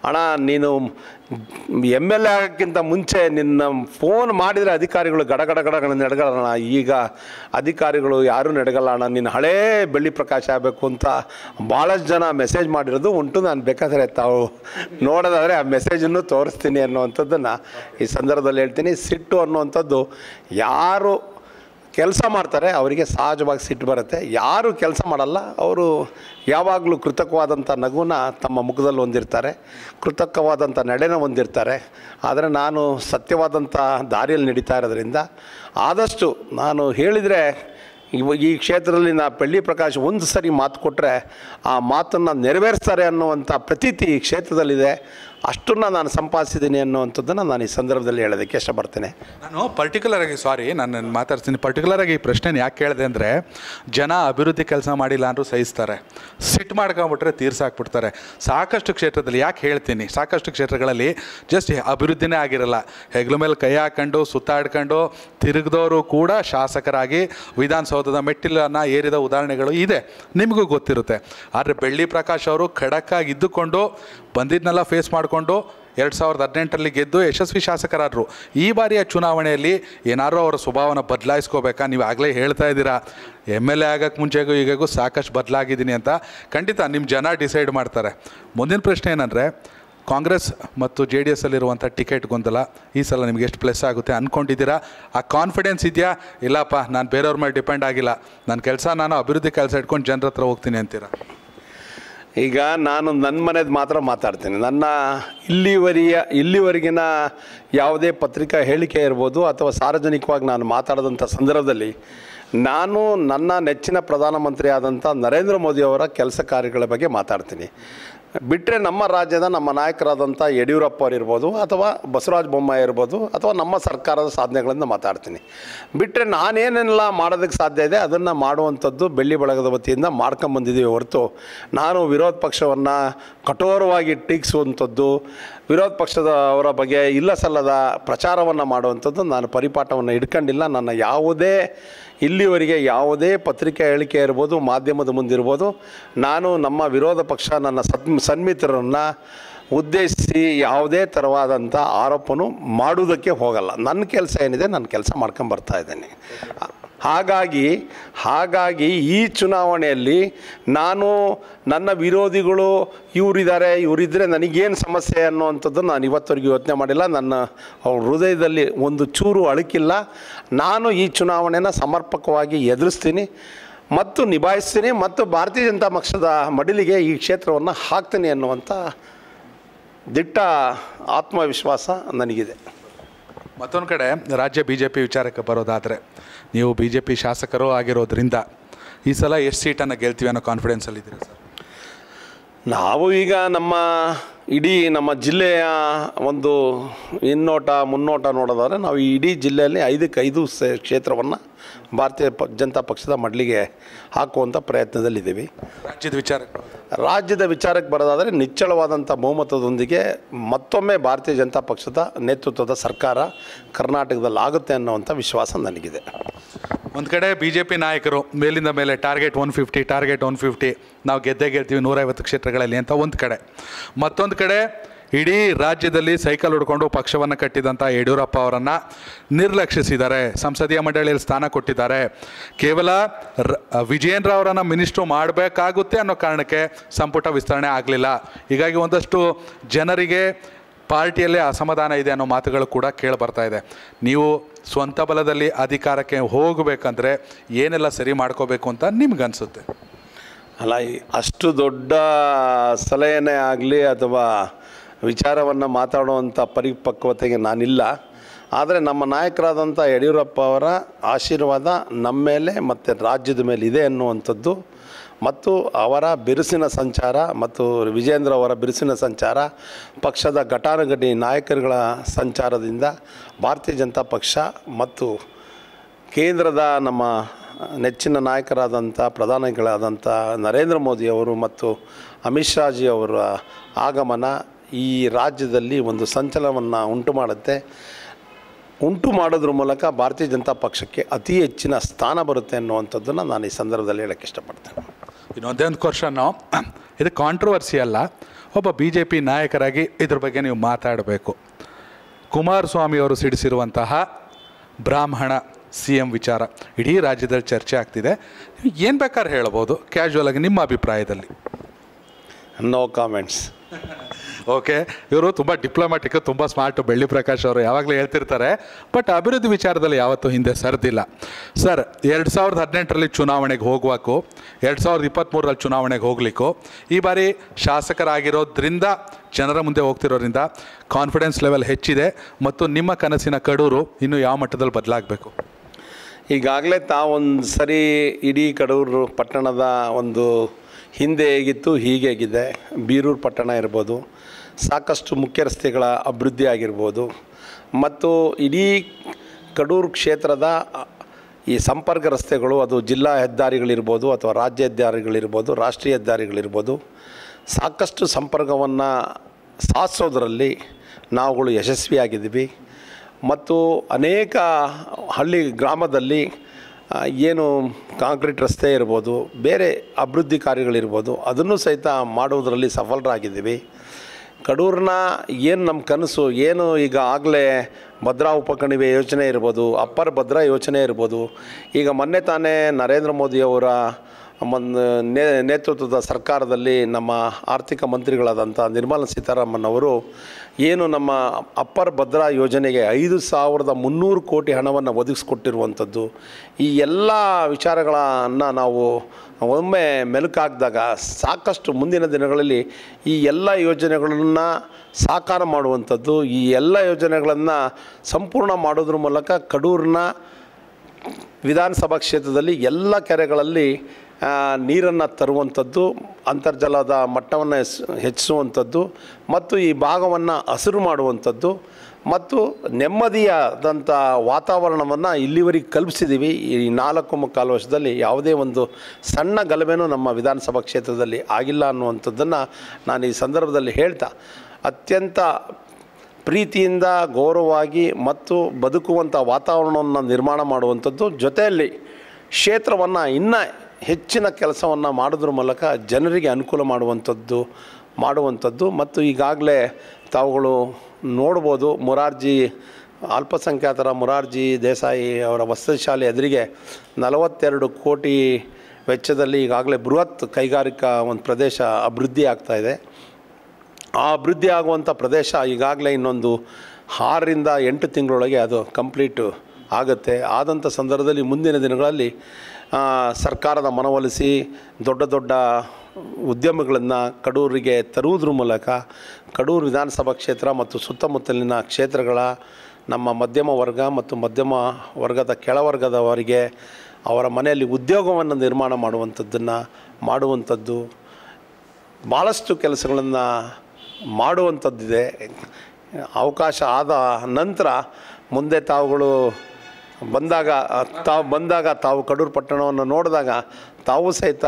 ಅಣ್ಣ, ನೀನು ಎಂ ಎಲ್ ಎ ಆಗೋಕ್ಕಿಂತ ಮುಂಚೆ ನಿನ್ನ ಫೋನ್ ಮಾಡಿದರೆ ಅಧಿಕಾರಿಗಳು ಗಡಗಡ ಗಡಗಡ ನಡ್ಗಳಣ್ಣ ಈಗ ಅಧಿಕಾರಿಗಳು ಯಾರೂ ನಡ್ಗಲ್ಲ ಅಣ್ಣ. ನೀನು ಹಳೇ ಬೆಳ್ಳಿ ಪ್ರಕಾಶ ಆಗಬೇಕು ಅಂತ ಭಾಳಷ್ಟು ಜನ ಮೆಸೇಜ್ ಮಾಡಿರೋದು ಉಂಟು. ನಾನು ಬೇಕಾದರೆ ತಾವು ನೋಡೋದಾದರೆ ಆ ಮೆಸೇಜನ್ನು ತೋರಿಸ್ತೀನಿ ಅನ್ನುವಂಥದ್ದನ್ನು ಈ ಸಂದರ್ಭದಲ್ಲಿ ಹೇಳ್ತೀನಿ. ಸಿಟ್ಟು ಅನ್ನುವಂಥದ್ದು ಯಾರು ಕೆಲಸ ಮಾಡ್ತಾರೆ, ಅವರಿಗೆ ಸಹಜವಾಗಿ ಸಿಟ್ಟು ಬರುತ್ತೆ. ಯಾರು ಕೆಲಸ ಮಾಡಲ್ಲ, ಅವರು ಯಾವಾಗಲೂ ಕೃತಕವಾದಂಥ ನಗುನ ತಮ್ಮ ಮುಖದಲ್ಲಿ ಹೊಂದಿರ್ತಾರೆ, ಕೃತಕವಾದಂಥ ನಡೆನ ಹೊಂದಿರ್ತಾರೆ. ಆದರೆ ನಾನು ಸತ್ಯವಾದಂಥ ದಾರಿಯಲ್ಲಿ ನಡೀತಾ ಇರೋದ್ರಿಂದ ಆದಷ್ಟು ನಾನು ಹೇಳಿದರೆ ಇವಾಗ ಈ ಕ್ಷೇತ್ರದಲ್ಲಿ ನಾ ಬೆಳ್ಳಿ ಪ್ರಕಾಶ್ ಒಂದು ಸರಿ ಮಾತು ಕೊಟ್ಟರೆ ಆ ಮಾತನ್ನು ನೆರವೇರಿಸ್ತಾರೆ ಅನ್ನುವಂಥ ಪ್ರತೀತಿ ಈ ಕ್ಷೇತ್ರದಲ್ಲಿದೆ. ಅಷ್ಟನ್ನು ನಾನು ಸಂಪಾದಿಸಿದ್ದೀನಿ ಅನ್ನುವಂಥದ್ದನ್ನು ನಾನು ಈ ಸಂದರ್ಭದಲ್ಲಿ ಹೇಳೋದಕ್ಕೆ ಇಷ್ಟಪಡ್ತೇನೆ. ನಾನು ಪರ್ಟಿಕ್ಯುಲರಾಗಿ ಸಾರಿ ನಾನು ಮಾತಾಡ್ತೀನಿ ಪರ್ಟಿಕ್ಯುಲರಾಗಿ ಈ ಪ್ರಶ್ನೆ ಯಾಕೆ ಕೇಳಿದೆ ಅಂದರೆ, ಜನ ಅಭಿವೃದ್ಧಿ ಕೆಲಸ ಮಾಡಿಲ್ಲ ಅಂದರೂ ಸಹಿಸ್ತಾರೆ. ಸಿಟ್ಟು ಮಾಡ್ಕೊಂಬಿಟ್ರೆ ತೀರ್ಸಾಕ್ಬಿಡ್ತಾರೆ ಸಾಕಷ್ಟು ಕ್ಷೇತ್ರದಲ್ಲಿ ಯಾಕೆ ಹೇಳ್ತೀನಿ? ಸಾಕಷ್ಟು ಕ್ಷೇತ್ರಗಳಲ್ಲಿ ಜಸ್ಟ್ ಅಭಿವೃದ್ಧಿನೇ ಆಗಿರಲ್ಲ. ಹೆಗ್ಲ ಮೇಲೆ ಕೈ ಹಾಕೊಂಡು, ಸುತ್ತಾಡ್ಕೊಂಡು ತಿರುಗಿದವರು ಕೂಡ ಶಾಸಕರಾಗಿ ವಿಧಾನಸೌಧದ ಮೆಟ್ಟಿಲನ್ನು ಏರಿದ ಉದಾಹರಣೆಗಳು ಇದೆ. ನಿಮಗೂ ಗೊತ್ತಿರುತ್ತೆ. ಆದರೆ ಬೆಳ್ಳಿ ಪ್ರಕಾಶ್ ಅವರು ಖಡಕ್ಕಾಗಿ ಇದ್ದುಕೊಂಡು ಬಂದಿದ್ದನ್ನೆಲ್ಲ ಫೇಸ್ ಮಾಡಿಕೊಂಡು ಎರಡು ಸಾವಿರದ ಹದಿನೆಂಟರಲ್ಲಿ ಗೆದ್ದು ಯಶಸ್ವಿ ಶಾಸಕರಾದರು. ಈ ಬಾರಿಯ ಚುನಾವಣೆಯಲ್ಲಿ ಏನಾದರೂ ಅವರ ಸ್ವಭಾವನ ಬದಲಾಯಿಸ್ಕೋಬೇಕಾ? ನೀವು ಆಗಲೇ ಹೇಳ್ತಾ ಇದ್ದೀರಾ. ಎಂ ಎಲ್ ಎ ಆಗೋಕ್ಕೆ ಮುಂಚೆಗೂ ಈಗಗೂ ಸಾಕಷ್ಟು ಬದಲಾಗಿದ್ದೀನಿ ಅಂತ ಖಂಡಿತ ನಿಮ್ಮ ಜನ ಡಿಸೈಡ್ ಮಾಡ್ತಾರೆ. ಮುಂದಿನ ಪ್ರಶ್ನೆ ಏನಂದರೆ, ಕಾಂಗ್ರೆಸ್ ಮತ್ತು ಜೆ ಡಿ ಎಸ್ಸಲ್ಲಿರುವಂಥ ಟಿಕೆಟ್ ಗೊಂದಲ ಈ ಸಲ ನಿಮಗೆ ಎಷ್ಟು ಪ್ಲಸ್ ಆಗುತ್ತೆ ಅಂದ್ಕೊಂಡಿದ್ದೀರಾ ಆ ಕಾನ್ಫಿಡೆನ್ಸ್ ಇದೆಯಾ? ಇಲ್ಲಪ್ಪ, ನಾನು ಬೇರೆಯವ್ರ ಮೇಲೆ ಡಿಪೆಂಡ್ ಆಗಿಲ್ಲ. ನನ್ನ ಕೆಲಸ ನಾನು ಅಭಿವೃದ್ಧಿ ಕೆಲಸ ಇಟ್ಕೊಂಡು ಜನರ ಹತ್ರ ಹೋಗ್ತೀನಿ ಅಂತೀರಾ? ಈಗ ನಾನು ನನ್ನ ಮನೆದು ಮಾತ್ರ ಮಾತಾಡ್ತೀನಿ. ನನ್ನ ಇಲ್ಲಿವರೆಯ, ಇಲ್ಲಿವರೆಗಿನ ಯಾವುದೇ ಪತ್ರಿಕಾ ಹೇಳಿಕೆ ಇರ್ಬೋದು ಅಥವಾ ಸಾರ್ವಜನಿಕವಾಗಿ ನಾನು ಮಾತಾಡಿದಂಥ ಸಂದರ್ಭದಲ್ಲಿ ನಾನು ನನ್ನ ನೆಚ್ಚಿನ ಪ್ರಧಾನಮಂತ್ರಿ ಆದಂಥ ನರೇಂದ್ರ ಮೋದಿಯವರ ಕೆಲಸ ಕಾರ್ಯಗಳ ಬಗ್ಗೆ ಮಾತಾಡ್ತೀನಿ. ಬಿಟ್ಟರೆ ನಮ್ಮ ರಾಜ್ಯದ ನಮ್ಮ ನಾಯಕರಾದಂಥ ಯಡಿಯೂರಪ್ಪ ಅವರಿರ್ಬೋದು ಅಥವಾ ಬಸವರಾಜ ಬೊಮ್ಮಾಯಿ ಇರ್ಬೋದು ಅಥವಾ ನಮ್ಮ ಸರ್ಕಾರದ ಸಾಧನೆಗಳನ್ನು ಮಾತಾಡ್ತೀನಿ. ಬಿಟ್ಟರೆ ನಾನೇನೆಲ್ಲ ಮಾಡೋದಕ್ಕೆ ಸಾಧ್ಯ ಇದೆ ಅದನ್ನು ಮಾಡುವಂಥದ್ದು ಬೆಳ್ಳಿ ಬಳಗದ ವತಿಯಿಂದ ಮಾಡ್ಕೊಂಬಂದಿದ್ದೀವಿ ಹೊರತು ನಾನು ವಿರೋಧ ಪಕ್ಷವನ್ನು ಕಠೋರವಾಗಿ ಟೀಕಿಸುವಂಥದ್ದು ವಿರೋಧ ಪಕ್ಷದ ಅವರ ಬಗ್ಗೆ ಇಲ್ಲ ಸಲ್ಲದ ಪ್ರಚಾರವನ್ನು ಮಾಡುವಂಥದ್ದು ನಾನು ಪರಿಪಾಠವನ್ನು ಇಟ್ಕೊಂಡಿಲ್ಲ. ನನ್ನ ಯಾವುದೇ, ಇಲ್ಲಿವರೆಗೆ ಯಾವುದೇ ಪತ್ರಿಕೆ ಹೇಳಿಕೆ ಇರ್ಬೋದು, ಮಾಧ್ಯಮದ ಮುಂದಿರ್ಬೋದು ನಾನು ನಮ್ಮ ವಿರೋಧ ಪಕ್ಷ, ನನ್ನ ಸತ್, ಸನ್ಮಿತ್ರರನ್ನು ಉದ್ದೇಶಿಸಿ ಯಾವುದೇ ಥರವಾದಂಥ ಆರೋಪನೂ ಮಾಡುವುದಕ್ಕೆ ಹೋಗಲ್ಲ. ನನ್ನ ಕೆಲಸ ಏನಿದೆ ನನ್ನ ಕೆಲಸ ಮಾಡ್ಕೊಂಡು ಇದ್ದೇನೆ. ಹಾಗಾಗಿ ಹಾಗಾಗಿ ಈ ಚುನಾವಣೆಯಲ್ಲಿ ನಾನು, ನನ್ನ ವಿರೋಧಿಗಳು ಇವರಿದ್ದಾರೆ ಇವರಿದ್ದರೆ ನನಗೇನು ಸಮಸ್ಯೆ ಅನ್ನುವಂಥದ್ದು ನಾನು ಇವತ್ತವರೆಗೂ ಯೋಚನೆ ಮಾಡಿಲ್ಲ. ನನ್ನ, ಅವ್ರ ಹೃದಯದಲ್ಲಿ ಒಂದು ಚೂರು ಅಳುಕಿಲ್ಲ. ನಾನು ಈ ಚುನಾವಣೆನ ಸಮರ್ಪಕವಾಗಿ ಎದುರಿಸ್ತೀನಿ ಮತ್ತು ನಿಭಾಯಿಸ್ತೀನಿ ಮತ್ತು ಭಾರತೀಯ ಜನತಾ ಪಕ್ಷದ ಮಡಿಲಿಗೆ ಈ ಕ್ಷೇತ್ರವನ್ನು ಹಾಕ್ತೀನಿ ಅನ್ನುವಂಥ ದಿಟ್ಟ ಆತ್ಮವಿಶ್ವಾಸ ನನಗಿದೆ. ಮತ್ತೊಂದು ಕಡೆ ರಾಜ್ಯ ಬಿ ಜೆ ಪಿ ವಿಚಾರಕ್ಕೆ ಬರೋದಾದರೆ ನೀವು ಬಿ ಜೆ ಪಿ ಶಾಸಕರು ಆಗಿರೋದ್ರಿಂದ ಈ ಸಲ ಎಷ್ಟು ಸೀಟನ್ನು ಗೆಲ್ತೀವಿ ಅನ್ನೋ ಕಾನ್ಫಿಡೆನ್ಸಲ್ಲಿದ್ದೀರಾ ಸರ್? ನಾವು ಈಗ ನಮ್ಮ ಇಡೀ ನಮ್ಮ ಜಿಲ್ಲೆಯ ಒಂದು ಹಿನ್ನೋಟ ಮುನ್ನೋಟ ನೋಡೋದಾದರೆ ನಾವು ಇಡೀ ಜಿಲ್ಲೆಯಲ್ಲಿ ಐದಕ್ಕೆ ಐದು ಸೆ ಕ್ಷೇತ್ರವನ್ನು ಭಾರತೀಯ ಪ ಜನತಾ ಪಕ್ಷದ ಮಡ್ಲಿಗೆ ಹಾಕುವಂಥ ಪ್ರಯತ್ನದಲ್ಲಿದ್ದೀವಿ. ರಾಜ್ಯದ ವಿಚಾರಕ್ಕೆ ರಾಜ್ಯದ ವಿಚಾರಕ್ಕೆ ಬರೋದಾದರೆ ನಿಚ್ಚಳವಾದಂಥ ಬಹುಮತದೊಂದಿಗೆ ಮತ್ತೊಮ್ಮೆ ಭಾರತೀಯ ಜನತಾ ಪಕ್ಷದ ನೇತೃತ್ವದ ಸರ್ಕಾರ ಕರ್ನಾಟಕದಲ್ಲಿ ಆಗುತ್ತೆ ಅನ್ನೋವಂಥ ವಿಶ್ವಾಸ ನನಗಿದೆ. ಒಂದು ಕಡೆ ಬಿ ಜೆ ಪಿ ನಾಯಕರು ಮೇಲಿಂದ ಮೇಲೆ target one fifty, target one fifty, ನಾವು ಗೆದ್ದೇ ಗೆಲ್ತೀವಿ ನೂರೈವತ್ತು ಕ್ಷೇತ್ರಗಳಲ್ಲಿ ಅಂತ ಒಂದು ಕಡೆ. ಮತ್ತೊಂದು ಕಡೆ ಇಡೀ ರಾಜ್ಯದಲ್ಲಿ ಸೈಕಲ್ ಹುಡ್ಕೊಂಡು ಪಕ್ಷವನ್ನು ಕಟ್ಟಿದಂಥ ಯಡಿಯೂರಪ್ಪ ಅವರನ್ನು ನಿರ್ಲಕ್ಷಿಸಿದ್ದಾರೆ. ಸಂಸದೀಯ ಮಂಡಳಿಯಲ್ಲಿ ಸ್ಥಾನ ಕೊಟ್ಟಿದ್ದಾರೆ. ಕೇವಲ ವಿಜಯೇಂದ್ರ ಅವರನ್ನು ಮಿನಿಸ್ಟ್ರು ಮಾಡಬೇಕಾಗುತ್ತೆ ಅನ್ನೋ ಕಾರಣಕ್ಕೆ ಸಂಪುಟ ವಿಸ್ತರಣೆ ಆಗಲಿಲ್ಲ. ಹೀಗಾಗಿ ಒಂದಷ್ಟು ಜನರಿಗೆ ಪಾರ್ಟಿಯಲ್ಲೇ ಅಸಮಾಧಾನ ಇದೆ ಅನ್ನೋ ಮಾತುಗಳು ಕೂಡ ಕೇಳಿ ಬರ್ತಾ ಇದೆ. ನೀವು ಸ್ವಂತ ಬಲದಲ್ಲಿ ಅಧಿಕಾರಕ್ಕೆ ಹೋಗಬೇಕಂದ್ರೆ ಏನೆಲ್ಲ ಸರಿ ಮಾಡ್ಕೋಬೇಕು ಅಂತ ನಿಮ್ಗನ್ಸುತ್ತೆ? ಅಲ್ಲ ಅಷ್ಟು ದೊಡ್ಡ ಸಲಹೆನೇ ಆಗಲಿ ಅಥವಾ ವಿಚಾರವನ್ನು ಮಾತಾಡುವಂಥ ಪರಿಪಕ್ವತೆಗೆ ನಾನಿಲ್ಲ. ಆದರೆ ನಮ್ಮ ನಾಯಕರಾದಂಥ ಯಡಿಯೂರಪ್ಪ ಅವರ ಆಶೀರ್ವಾದ ನಮ್ಮ ಮೇಲೆ ಮತ್ತು ರಾಜ್ಯದ ಮೇಲೆ ಇದೆ ಅನ್ನುವಂಥದ್ದು, ಮತ್ತು ಅವರ ಬಿರುಸಿನ ಸಂಚಾರ ಮತ್ತು ವಿಜೇಂದ್ರ ಅವರ ಬಿರುಸಿನ ಸಂಚಾರ, ಪಕ್ಷದ ಘಟಾನುಘಟಿ ನಾಯಕರುಗಳ ಸಂಚಾರದಿಂದ ಭಾರತೀಯ ಜನತಾ ಪಕ್ಷ ಮತ್ತು ಕೇಂದ್ರದ ನಮ್ಮ ನೆಚ್ಚಿನ ನಾಯಕರಾದಂಥ ಪ್ರಧಾನಿಗಳಾದಂಥ ನರೇಂದ್ರ ಮೋದಿಯವರು ಮತ್ತು ಅಮಿತ್ ಶಾಜಿ ಅವರ ಆಗಮನ ಈ ರಾಜ್ಯದಲ್ಲಿ ಒಂದು ಸಂಚಲನವನ್ನು ಉಂಟು ಮಾಡುತ್ತೆ. ಉಂಟು ಮಾಡೋದ್ರ ಮೂಲಕ ಭಾರತೀಯ ಜನತಾ ಪಕ್ಷಕ್ಕೆ ಅತಿ ಹೆಚ್ಚಿನ ಸ್ಥಾನ ಬರುತ್ತೆ ಅನ್ನುವಂಥದ್ದನ್ನು ನಾನು ಈ ಸಂದರ್ಭದಲ್ಲಿ ಹೇಳಕ್ಕೆ ಇಷ್ಟಪಡ್ತೇನೆ. ಇನ್ನೊಂದೇ ಒಂದು ಕ್ವಶನ್ನು ಇದು ಕಾಂಟ್ರವರ್ಸಿ ಅಲ್ಲ. ಒಬ್ಬ ಬಿ ಜೆ ಪಿ ನಾಯಕರಾಗಿ ಇದ್ರ ಬಗ್ಗೆ ನೀವು ಮಾತಾಡಬೇಕು. ಕುಮಾರಸ್ವಾಮಿಯವರು ಸಿಡಿಸಿರುವಂತಹ ಬ್ರಾಹ್ಮಣ ಸಿ ಎಂ ವಿಚಾರ ಇಡೀ ರಾಜ್ಯದಲ್ಲಿ ಚರ್ಚೆ ಆಗ್ತಿದೆ. ಏನು ಬೇಕಾದ್ರೆ ಹೇಳ್ಬೋದು ಕ್ಯಾಶುವಲ್ ಆಗಿ ನಿಮ್ಮ ಅಭಿಪ್ರಾಯದಲ್ಲಿ. ನೋ ಕಾಮೆಂಟ್ಸ್ ಓಕೆ ಇವರು ತುಂಬ ಡಿಪ್ಲೊಮ್ಯಾಟಿಕ್ ತುಂಬ ಸ್ಮಾರ್ಟ್ ಬೆಳ್ಳಿ ಪ್ರಕಾಶ್ ಅವರು ಯಾವಾಗಲೂ ಹೇಳ್ತಿರ್ತಾರೆ. ಬಟ್ ಅಭಿವೃದ್ಧಿ ವಿಚಾರದಲ್ಲಿ ಯಾವತ್ತೂ ಹಿಂದೆ ಸರದಿಲ್ಲ. ಸರ್ ಎರಡು ಸಾವಿರದ ಹದಿನೆಂಟರಲ್ಲಿ ಚುನಾವಣೆಗೆ ಹೋಗುವಕ್ಕೂ ಎರಡು ಸಾವಿರದ ಇಪ್ಪತ್ತ್ಮೂರರಲ್ಲಿ ಚುನಾವಣೆಗೆ ಹೋಗ್ಲಿಕ್ಕು, ಈ ಬಾರಿ ಶಾಸಕರಾಗಿರೋದ್ರಿಂದ, ಜನರ ಮುಂದೆ ಹೋಗ್ತಿರೋದ್ರಿಂದ ಕಾನ್ಫಿಡೆನ್ಸ್ ಲೆವೆಲ್ ಹೆಚ್ಚಿದೆ ಮತ್ತು ನಿಮ್ಮ ಕನಸಿನ ಕಡೂರು ಇನ್ನು ಯಾವ ಮಟ್ಟದಲ್ಲಿ ಬದಲಾಗಬೇಕು? ಈಗಾಗಲೇ ತಾವೊಂದು ಸರಿ ಇಡೀ ಕಡೂರು ಪಟ್ಟಣದ ಒಂದು ಹಿಂದೆ ಹೇಗಿತ್ತು, ಹೀಗೆ ಹೇಗಿದೆ. ಬೀರೂರು ಪಟ್ಟಣ ಇರ್ಬೋದು, ಸಾಕಷ್ಟು ಮುಖ್ಯ ರಸ್ತೆಗಳ ಅಭಿವೃದ್ಧಿ ಆಗಿರ್ಬೋದು. ಮತ್ತು ಇಡೀ ಕಡೂರು ಕ್ಷೇತ್ರದ ಈ ಸಂಪರ್ಕ ರಸ್ತೆಗಳು, ಅದು ಜಿಲ್ಲಾ ಹೆದ್ದಾರಿಗಳಿರ್ಬೋದು ಅಥವಾ ರಾಜ್ಯ ಹೆದ್ದಾರಿಗಳಿರ್ಬೋದು, ರಾಷ್ಟ್ರೀಯ ಹೆದ್ದಾರಿಗಳಿರ್ಬೋದು, ಸಾಕಷ್ಟು ಸಂಪರ್ಕವನ್ನು ಸಾಧಿಸೋದರಲ್ಲಿ ನಾವುಗಳು ಯಶಸ್ವಿಯಾಗಿದ್ದೀವಿ. ಮತ್ತು ಅನೇಕ ಹಳ್ಳಿ ಗ್ರಾಮದಲ್ಲಿ ಏನು ಕಾಂಕ್ರೀಟ್ ರಸ್ತೆ ಇರ್ಬೋದು, ಬೇರೆ ಅಭಿವೃದ್ಧಿ ಕಾರ್ಯಗಳಿರ್ಬೋದು, ಅದನ್ನು ಸಹಿತ ಮಾಡುವುದರಲ್ಲಿ ಸಫಲರಾಗಿದ್ದೀವಿ. ಕಡೂರಿನ ಏನು ನಮ್ಮ ಕನಸು, ಏನು ಈಗ ಆಗಲೇ ಭದ್ರಾ ಉಪಕಣಿವೆ ಯೋಜನೆ ಇರ್ಬೋದು, ಅಪ್ಪರ್ ಭದ್ರಾ ಯೋಜನೆ ಇರ್ಬೋದು, ಈಗ ಮೊನ್ನೆ ತಾನೇ ನರೇಂದ್ರ ಮೋದಿಯವರ ನೇತೃತ್ವದ ಸರ್ಕಾರದಲ್ಲಿ ನಮ್ಮ ಆರ್ಥಿಕ ಮಂತ್ರಿಗಳಾದಂಥ ನಿರ್ಮಲಾ ಸೀತಾರಾಮನ್ ಅವರು ಏನು ನಮ್ಮ ಅಪ್ಪರ್ ಭದ್ರಾ ಯೋಜನೆಗೆ ಐದು ಸಾವಿರದ ಮುನ್ನೂರು ಕೋಟಿ ಹಣವನ್ನು ಒದಗಿಸ್ಕೊಟ್ಟಿರುವಂಥದ್ದು, ಈ ಎಲ್ಲ ವಿಚಾರಗಳನ್ನು ನಾವು ಒಮ್ಮೆ ಮೆಲುಕಾಕಿದಾಗ ಸಾಕಷ್ಟು ಮುಂದಿನ ದಿನಗಳಲ್ಲಿ ಈ ಎಲ್ಲ ಯೋಜನೆಗಳನ್ನು ಸಾಕಾರ ಮಾಡುವಂಥದ್ದು, ಈ ಎಲ್ಲ ಯೋಜನೆಗಳನ್ನು ಸಂಪೂರ್ಣ ಮಾಡೋದ್ರ ಮೂಲಕ ಕಡೂರಿನ ವಿಧಾನಸಭಾ ಕ್ಷೇತ್ರದಲ್ಲಿ ಎಲ್ಲ ಕೆರೆಗಳಲ್ಲಿ ನೀರನ್ನು ತರುವಂಥದ್ದು, ಅಂತರ್ಜಲದ ಮಟ್ಟವನ್ನು ಹೆಚ್ಚಿಸುವಂಥದ್ದು, ಮತ್ತು ಈ ಭಾಗವನ್ನು ಹಸಿರು ಮಾಡುವಂಥದ್ದು, ಮತ್ತು ನೆಮ್ಮದಿಯಾದಂಥ ವಾತಾವರಣವನ್ನು ಇಲ್ಲಿವರೆಗೆ ಕಲ್ಪಿಸಿದ್ದೀವಿ. ಈ ನಾಲ್ಕು ಮುಕ್ಕಾಲು ವರ್ಷದಲ್ಲಿ ಯಾವುದೇ ಒಂದು ಸಣ್ಣ ಗಲಭೆನೂ ನಮ್ಮ ವಿಧಾನಸಭಾ ಕ್ಷೇತ್ರದಲ್ಲಿ ಆಗಿಲ್ಲ ಅನ್ನುವಂಥದ್ದನ್ನು ನಾನು ಈ ಸಂದರ್ಭದಲ್ಲಿ ಹೇಳ್ತಾ, ಅತ್ಯಂತ ಪ್ರೀತಿಯಿಂದ, ಗೌರವವಾಗಿ ಮತ್ತು ಬದುಕುವಂಥ ವಾತಾವರಣವನ್ನು ನಿರ್ಮಾಣ ಮಾಡುವಂಥದ್ದು ಜೊತೆಯಲ್ಲಿ ಕ್ಷೇತ್ರವನ್ನು ಇನ್ನೂ ಹೆಚ್ಚಿನ ಕೆಲಸವನ್ನು ಮಾಡೋದ್ರ ಮೂಲಕ ಜನರಿಗೆ ಅನುಕೂಲ ಮಾಡುವಂಥದ್ದು ಮಾಡುವಂಥದ್ದು ಮತ್ತು ಈಗಾಗಲೇ ತಾವುಗಳು ನೋಡ್ಬೋದು ಮೊರಾರ್ಜಿ, ಅಲ್ಪಸಂಖ್ಯಾತರ ಮೊರಾರ್ಜಿ ದೇಸಾಯಿ ಅವರ ವಸತಿ ಶಾಲೆ ಎದುರಿಗೆ ನಲವತ್ತೆರಡು ಕೋಟಿ ವೆಚ್ಚದಲ್ಲಿ ಈಗಾಗಲೇ ಬೃಹತ್ ಕೈಗಾರಿಕಾ ಒಂದು ಪ್ರದೇಶ ಅಭಿವೃದ್ಧಿ ಇದೆ. ಆ ಅಭಿವೃದ್ಧಿ ಆಗುವಂಥ ಪ್ರದೇಶ ಈಗಾಗಲೇ ಇನ್ನೊಂದು ಆರರಿಂದ ಎಂಟು ತಿಂಗಳೊಳಗೆ ಅದು ಕಂಪ್ಲೀಟು ಆಗುತ್ತೆ. ಆದಂಥ ಸಂದರ್ಭದಲ್ಲಿ ಮುಂದಿನ ದಿನಗಳಲ್ಲಿ ಸರ್ಕಾರದ ಮನವೊಲಿಸಿ ದೊಡ್ಡ ದೊಡ್ಡ ಉದ್ಯಮಗಳನ್ನು ಕಡೂರಿಗೆ ತರುವುದ್ರ ಮೂಲಕ ಕಡೂರು ವಿಧಾನಸಭಾ ಕ್ಷೇತ್ರ ಮತ್ತು ಸುತ್ತಮುತ್ತಲಿನ ಕ್ಷೇತ್ರಗಳ ನಮ್ಮ ಮಧ್ಯಮ ವರ್ಗ ಮತ್ತು ಮಧ್ಯಮ ವರ್ಗದ ಕೆಳವರ್ಗದವರಿಗೆ ಅವರ ಮನೆಯಲ್ಲಿ ಉದ್ಯೋಗವನ್ನು ನಿರ್ಮಾಣ ಮಾಡುವಂಥದ್ದನ್ನು ಮಾಡುವಂಥದ್ದು. ಭಾಳಷ್ಟು ಕೆಲಸಗಳನ್ನು ಮಾಡುವಂಥದ್ದಿದೆ. ಅವಕಾಶ ಆದ ನಂತರ ಮುಂದೆ ತಾವುಗಳು ಬಂದಾಗ, ತಾವು ಬಂದಾಗ ತಾವು ಕಡೂರು ಪಟ್ಟಣವನ್ನು ನೋಡಿದಾಗ ತಾವು ಸಹಿತ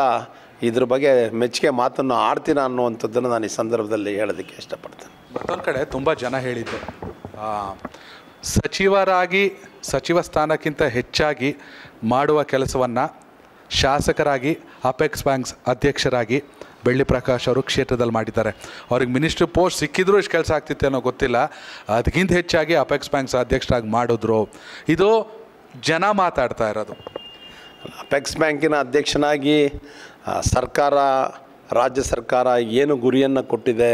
ಇದ್ರ ಬಗ್ಗೆ ಮೆಚ್ಚುಗೆ ಮಾತನ್ನು ಆಡ್ತೀನ ಅನ್ನುವಂಥದ್ದನ್ನು ನಾನು ಈ ಸಂದರ್ಭದಲ್ಲಿ ಹೇಳೋದಕ್ಕೆ ಇಷ್ಟಪಡ್ತೇನೆ. ಮತ್ತೊಂದು ಕಡೆ ತುಂಬ ಜನ ಹೇಳಿದ್ದು ಸಚಿವರಾಗಿ, ಸಚಿವ ಸ್ಥಾನಕ್ಕಿಂತ ಹೆಚ್ಚಾಗಿ ಮಾಡುವ ಕೆಲಸವನ್ನು ಶಾಸಕರಾಗಿ ಅಪೆಕ್ಸ್ ಬ್ಯಾಂಕ್ಸ್ ಅಧ್ಯಕ್ಷರಾಗಿ ಬೆಳ್ಳಿ ಪ್ರಕಾಶ್ ಅವರು ಕ್ಷೇತ್ರದಲ್ಲಿ ಮಾಡಿದ್ದಾರೆ. ಅವ್ರಿಗೆ ಮಿನಿಸ್ಟ್ರಿ ಪೋಸ್ಟ್ ಸಿಕ್ಕಿದ್ರೂ ಇಷ್ಟು ಕೆಲಸ ಆಗ್ತಿತ್ತೇನೋ ಗೊತ್ತಿಲ್ಲ. ಅದಕ್ಕಿಂತ ಹೆಚ್ಚಾಗಿ ಅಪೆಕ್ಸ್ ಬ್ಯಾಂಕ್ಸ್ ಅಧ್ಯಕ್ಷರಾಗಿ ಮಾಡಿದ್ರು. ಇದು ಜನ ಮಾತಾಡ್ತಾ ಇರೋದು. ಅಪೆಕ್ಸ್ ಬ್ಯಾಂಕಿನ ಅಧ್ಯಕ್ಷನಾಗಿ ಸರ್ಕಾರ, ರಾಜ್ಯ ಸರ್ಕಾರ ಏನು ಗುರಿಯನ್ನು ಕೊಟ್ಟಿದೆ,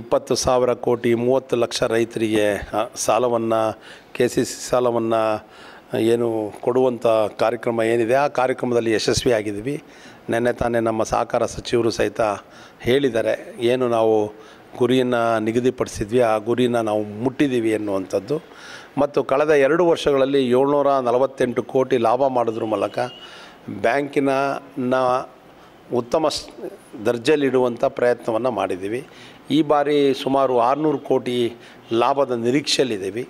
ಇಪ್ಪತ್ತು ಸಾವಿರ ಕೋಟಿ, ಮೂವತ್ತು ಲಕ್ಷ ರೈತರಿಗೆ ಸಾಲವನ್ನು ಕೆ ಸಿ ಸಿ ಸಾಲವನ್ನು ಏನು ಕೊಡುವಂಥ ಕಾರ್ಯಕ್ರಮ ಏನಿದೆ, ಆ ಕಾರ್ಯಕ್ರಮದಲ್ಲಿ ಯಶಸ್ವಿಯಾಗಿದ್ದೀವಿ. ನಿನ್ನೆ ತಾನೇ ನಮ್ಮ ಸಹಕಾರ ಸಚಿವರು ಸಹಿತ ಹೇಳಿದ್ದಾರೆ, ಏನು ನಾವು ಗುರಿಯನ್ನು ನಿಗದಿಪಡಿಸಿದ್ವಿ, ಆ ಗುರಿನ ನಾವು ಮುಟ್ಟಿದ್ದೀವಿ ಎನ್ನುವಂಥದ್ದು. ಮತ್ತು ಕಳೆದ ಎರಡು ವರ್ಷಗಳಲ್ಲಿ ಏಳ್ನೂರ ನಲವತ್ತೆಂಟು ಕೋಟಿ ಲಾಭ ಮಾಡೋದ್ರ ಮೂಲಕ. ಬ್ಯಾಂಕಿನ ಉತ್ತಮ ದರ್ಜೆಯಲ್ಲಿಡುವಂಥ ಪ್ರಯತ್ನವನ್ನು ಮಾಡಿದ್ದೀವಿ. ಈ ಬಾರಿ ಸುಮಾರು ಆರುನೂರು ಕೋಟಿ ಲಾಭದ ನಿರೀಕ್ಷೆಯಲ್ಲಿದ್ದೀವಿ.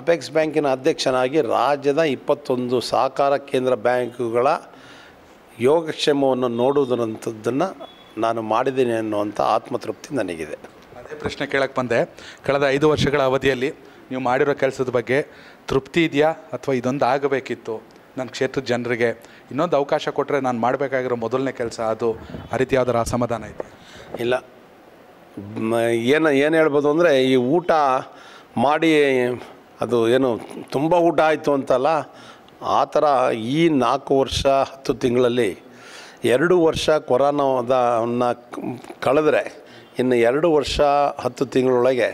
ಅಪೆಕ್ಸ್ ಬ್ಯಾಂಕಿನ ಅಧ್ಯಕ್ಷನಾಗಿ ರಾಜ್ಯದ ಇಪ್ಪತ್ತೊಂದು ಸಹಕಾರ ಕೇಂದ್ರ ಬ್ಯಾಂಕುಗಳ ಯೋಗಕ್ಷೇಮವನ್ನು ನೋಡುವುದರಂಥದ್ದನ್ನು ನಾನು ಮಾಡಿದ್ದೀನಿ ಅನ್ನುವಂಥ ಆತ್ಮತೃಪ್ತಿ ನನಗಿದೆ. ಅದೇ ಪ್ರಶ್ನೆ ಕೇಳಕ್ಕೆ ಬಂದೆ. ಕಳೆದ ಐದು ವರ್ಷಗಳ ಅವಧಿಯಲ್ಲಿ ನೀವು ಮಾಡಿರೋ ಕೆಲಸದ ಬಗ್ಗೆ ತೃಪ್ತಿ ಇದೆಯಾ ಅಥವಾ ಇದೊಂದು ಆಗಬೇಕಿತ್ತು ನನ್ನ ಕ್ಷೇತ್ರದ ಜನರಿಗೆ? ಇನ್ನೊಂದು ಅವಕಾಶ ಕೊಟ್ಟರೆ ನಾನು ಮಾಡಬೇಕಾಗಿರೋ ಮೊದಲನೇ ಕೆಲಸ ಅದು. ಆ ರೀತಿ ಅಸಮಾಧಾನ ಇದೆ ಇಲ್ಲ. ಏನು ಏನು ಹೇಳ್ಬೋದು ಅಂದರೆ ಈ ಊಟ ಮಾಡಿ ಅದು ಏನು ತುಂಬ ಊಟ ಆಯಿತು ಅಂತಲ್ಲ, ಆ ಥರ ಈ ನಾಲ್ಕು ವರ್ಷ ಹತ್ತು ತಿಂಗಳಲ್ಲಿ ಎರಡು ವರ್ಷ ಕೊರೋನಾದ ಕಳೆದ್ರೆ ಇನ್ನು ಎರಡು ವರ್ಷ ಹತ್ತು ತಿಂಗಳೊಳಗೆ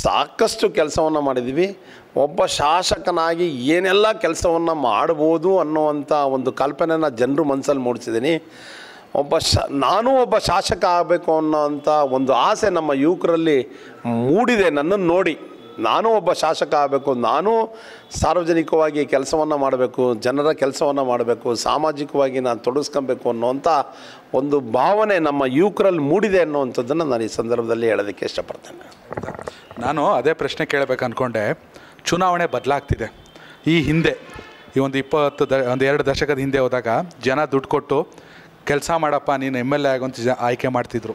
ಸಾಕಷ್ಟು ಕೆಲಸವನ್ನು ಮಾಡಿದ್ವಿ. ಒಬ್ಬ ಶಾಸಕನಾಗಿ ಏನೆಲ್ಲ ಕೆಲಸವನ್ನು ಮಾಡ್ಬೋದು ಅನ್ನುವಂಥ ಒಂದು ಕಲ್ಪನೆನ ಜನರು ಮನಸ್ಸಲ್ಲಿ ಮೂಡಿಸಿದ್ದೀನಿ. ಒಬ್ಬ ಶ, ನಾನೂ ಒಬ್ಬ ಶಾಸಕ ಆಗಬೇಕು ಅನ್ನೋವಂಥ ಒಂದು ಆಸೆ ನಮ್ಮ ಯುವಕರಲ್ಲಿ ಮೂಡಿದೆ ನನ್ನನ್ನು ನೋಡಿ. ನಾನು ಒಬ್ಬ ಶಾಸಕ ಆಗಬೇಕು, ನಾನು ಸಾರ್ವಜನಿಕವಾಗಿ ಕೆಲಸವನ್ನು ಮಾಡಬೇಕು, ಜನರ ಕೆಲಸವನ್ನು ಮಾಡಬೇಕು, ಸಾಮಾಜಿಕವಾಗಿ ನಾನು ತೊಡಗಿಸ್ಕೊಬೇಕು ಅನ್ನುವಂಥ ಒಂದು ಭಾವನೆ ನಮ್ಮ ಯುವಕರಲ್ಲಿ ಮೂಡಿದೆ ಅನ್ನುವಂಥದ್ದನ್ನು ನಾನು ಈ ಸಂದರ್ಭದಲ್ಲಿ ಹೇಳೋದಕ್ಕೆ ಇಷ್ಟಪಡ್ತೇನೆ. ನಾನು ಅದೇ ಪ್ರಶ್ನೆ ಕೇಳಬೇಕು ಅಂದ್ಕೊಂಡೆ ಚುನಾವಣೆ ಬದಲಾಗ್ತಿದೆ. ಈ ಹಿಂದೆ, ಈ ಒಂದು ಇಪ್ಪತ್ತು ದ, ಒಂದು ಎರಡು ದಶಕದ ಹಿಂದೆ ಹೋದಾಗ ಜನ ದುಡ್ಡು ಕೊಟ್ಟು, ಕೆಲಸ ಮಾಡಪ್ಪ, ನೀನು ಎಂ ಎಲ್ ಎ ಆಗುವಂತ ಜ ಆಯ್ಕೆ ಮಾಡ್ತಿದ್ರು.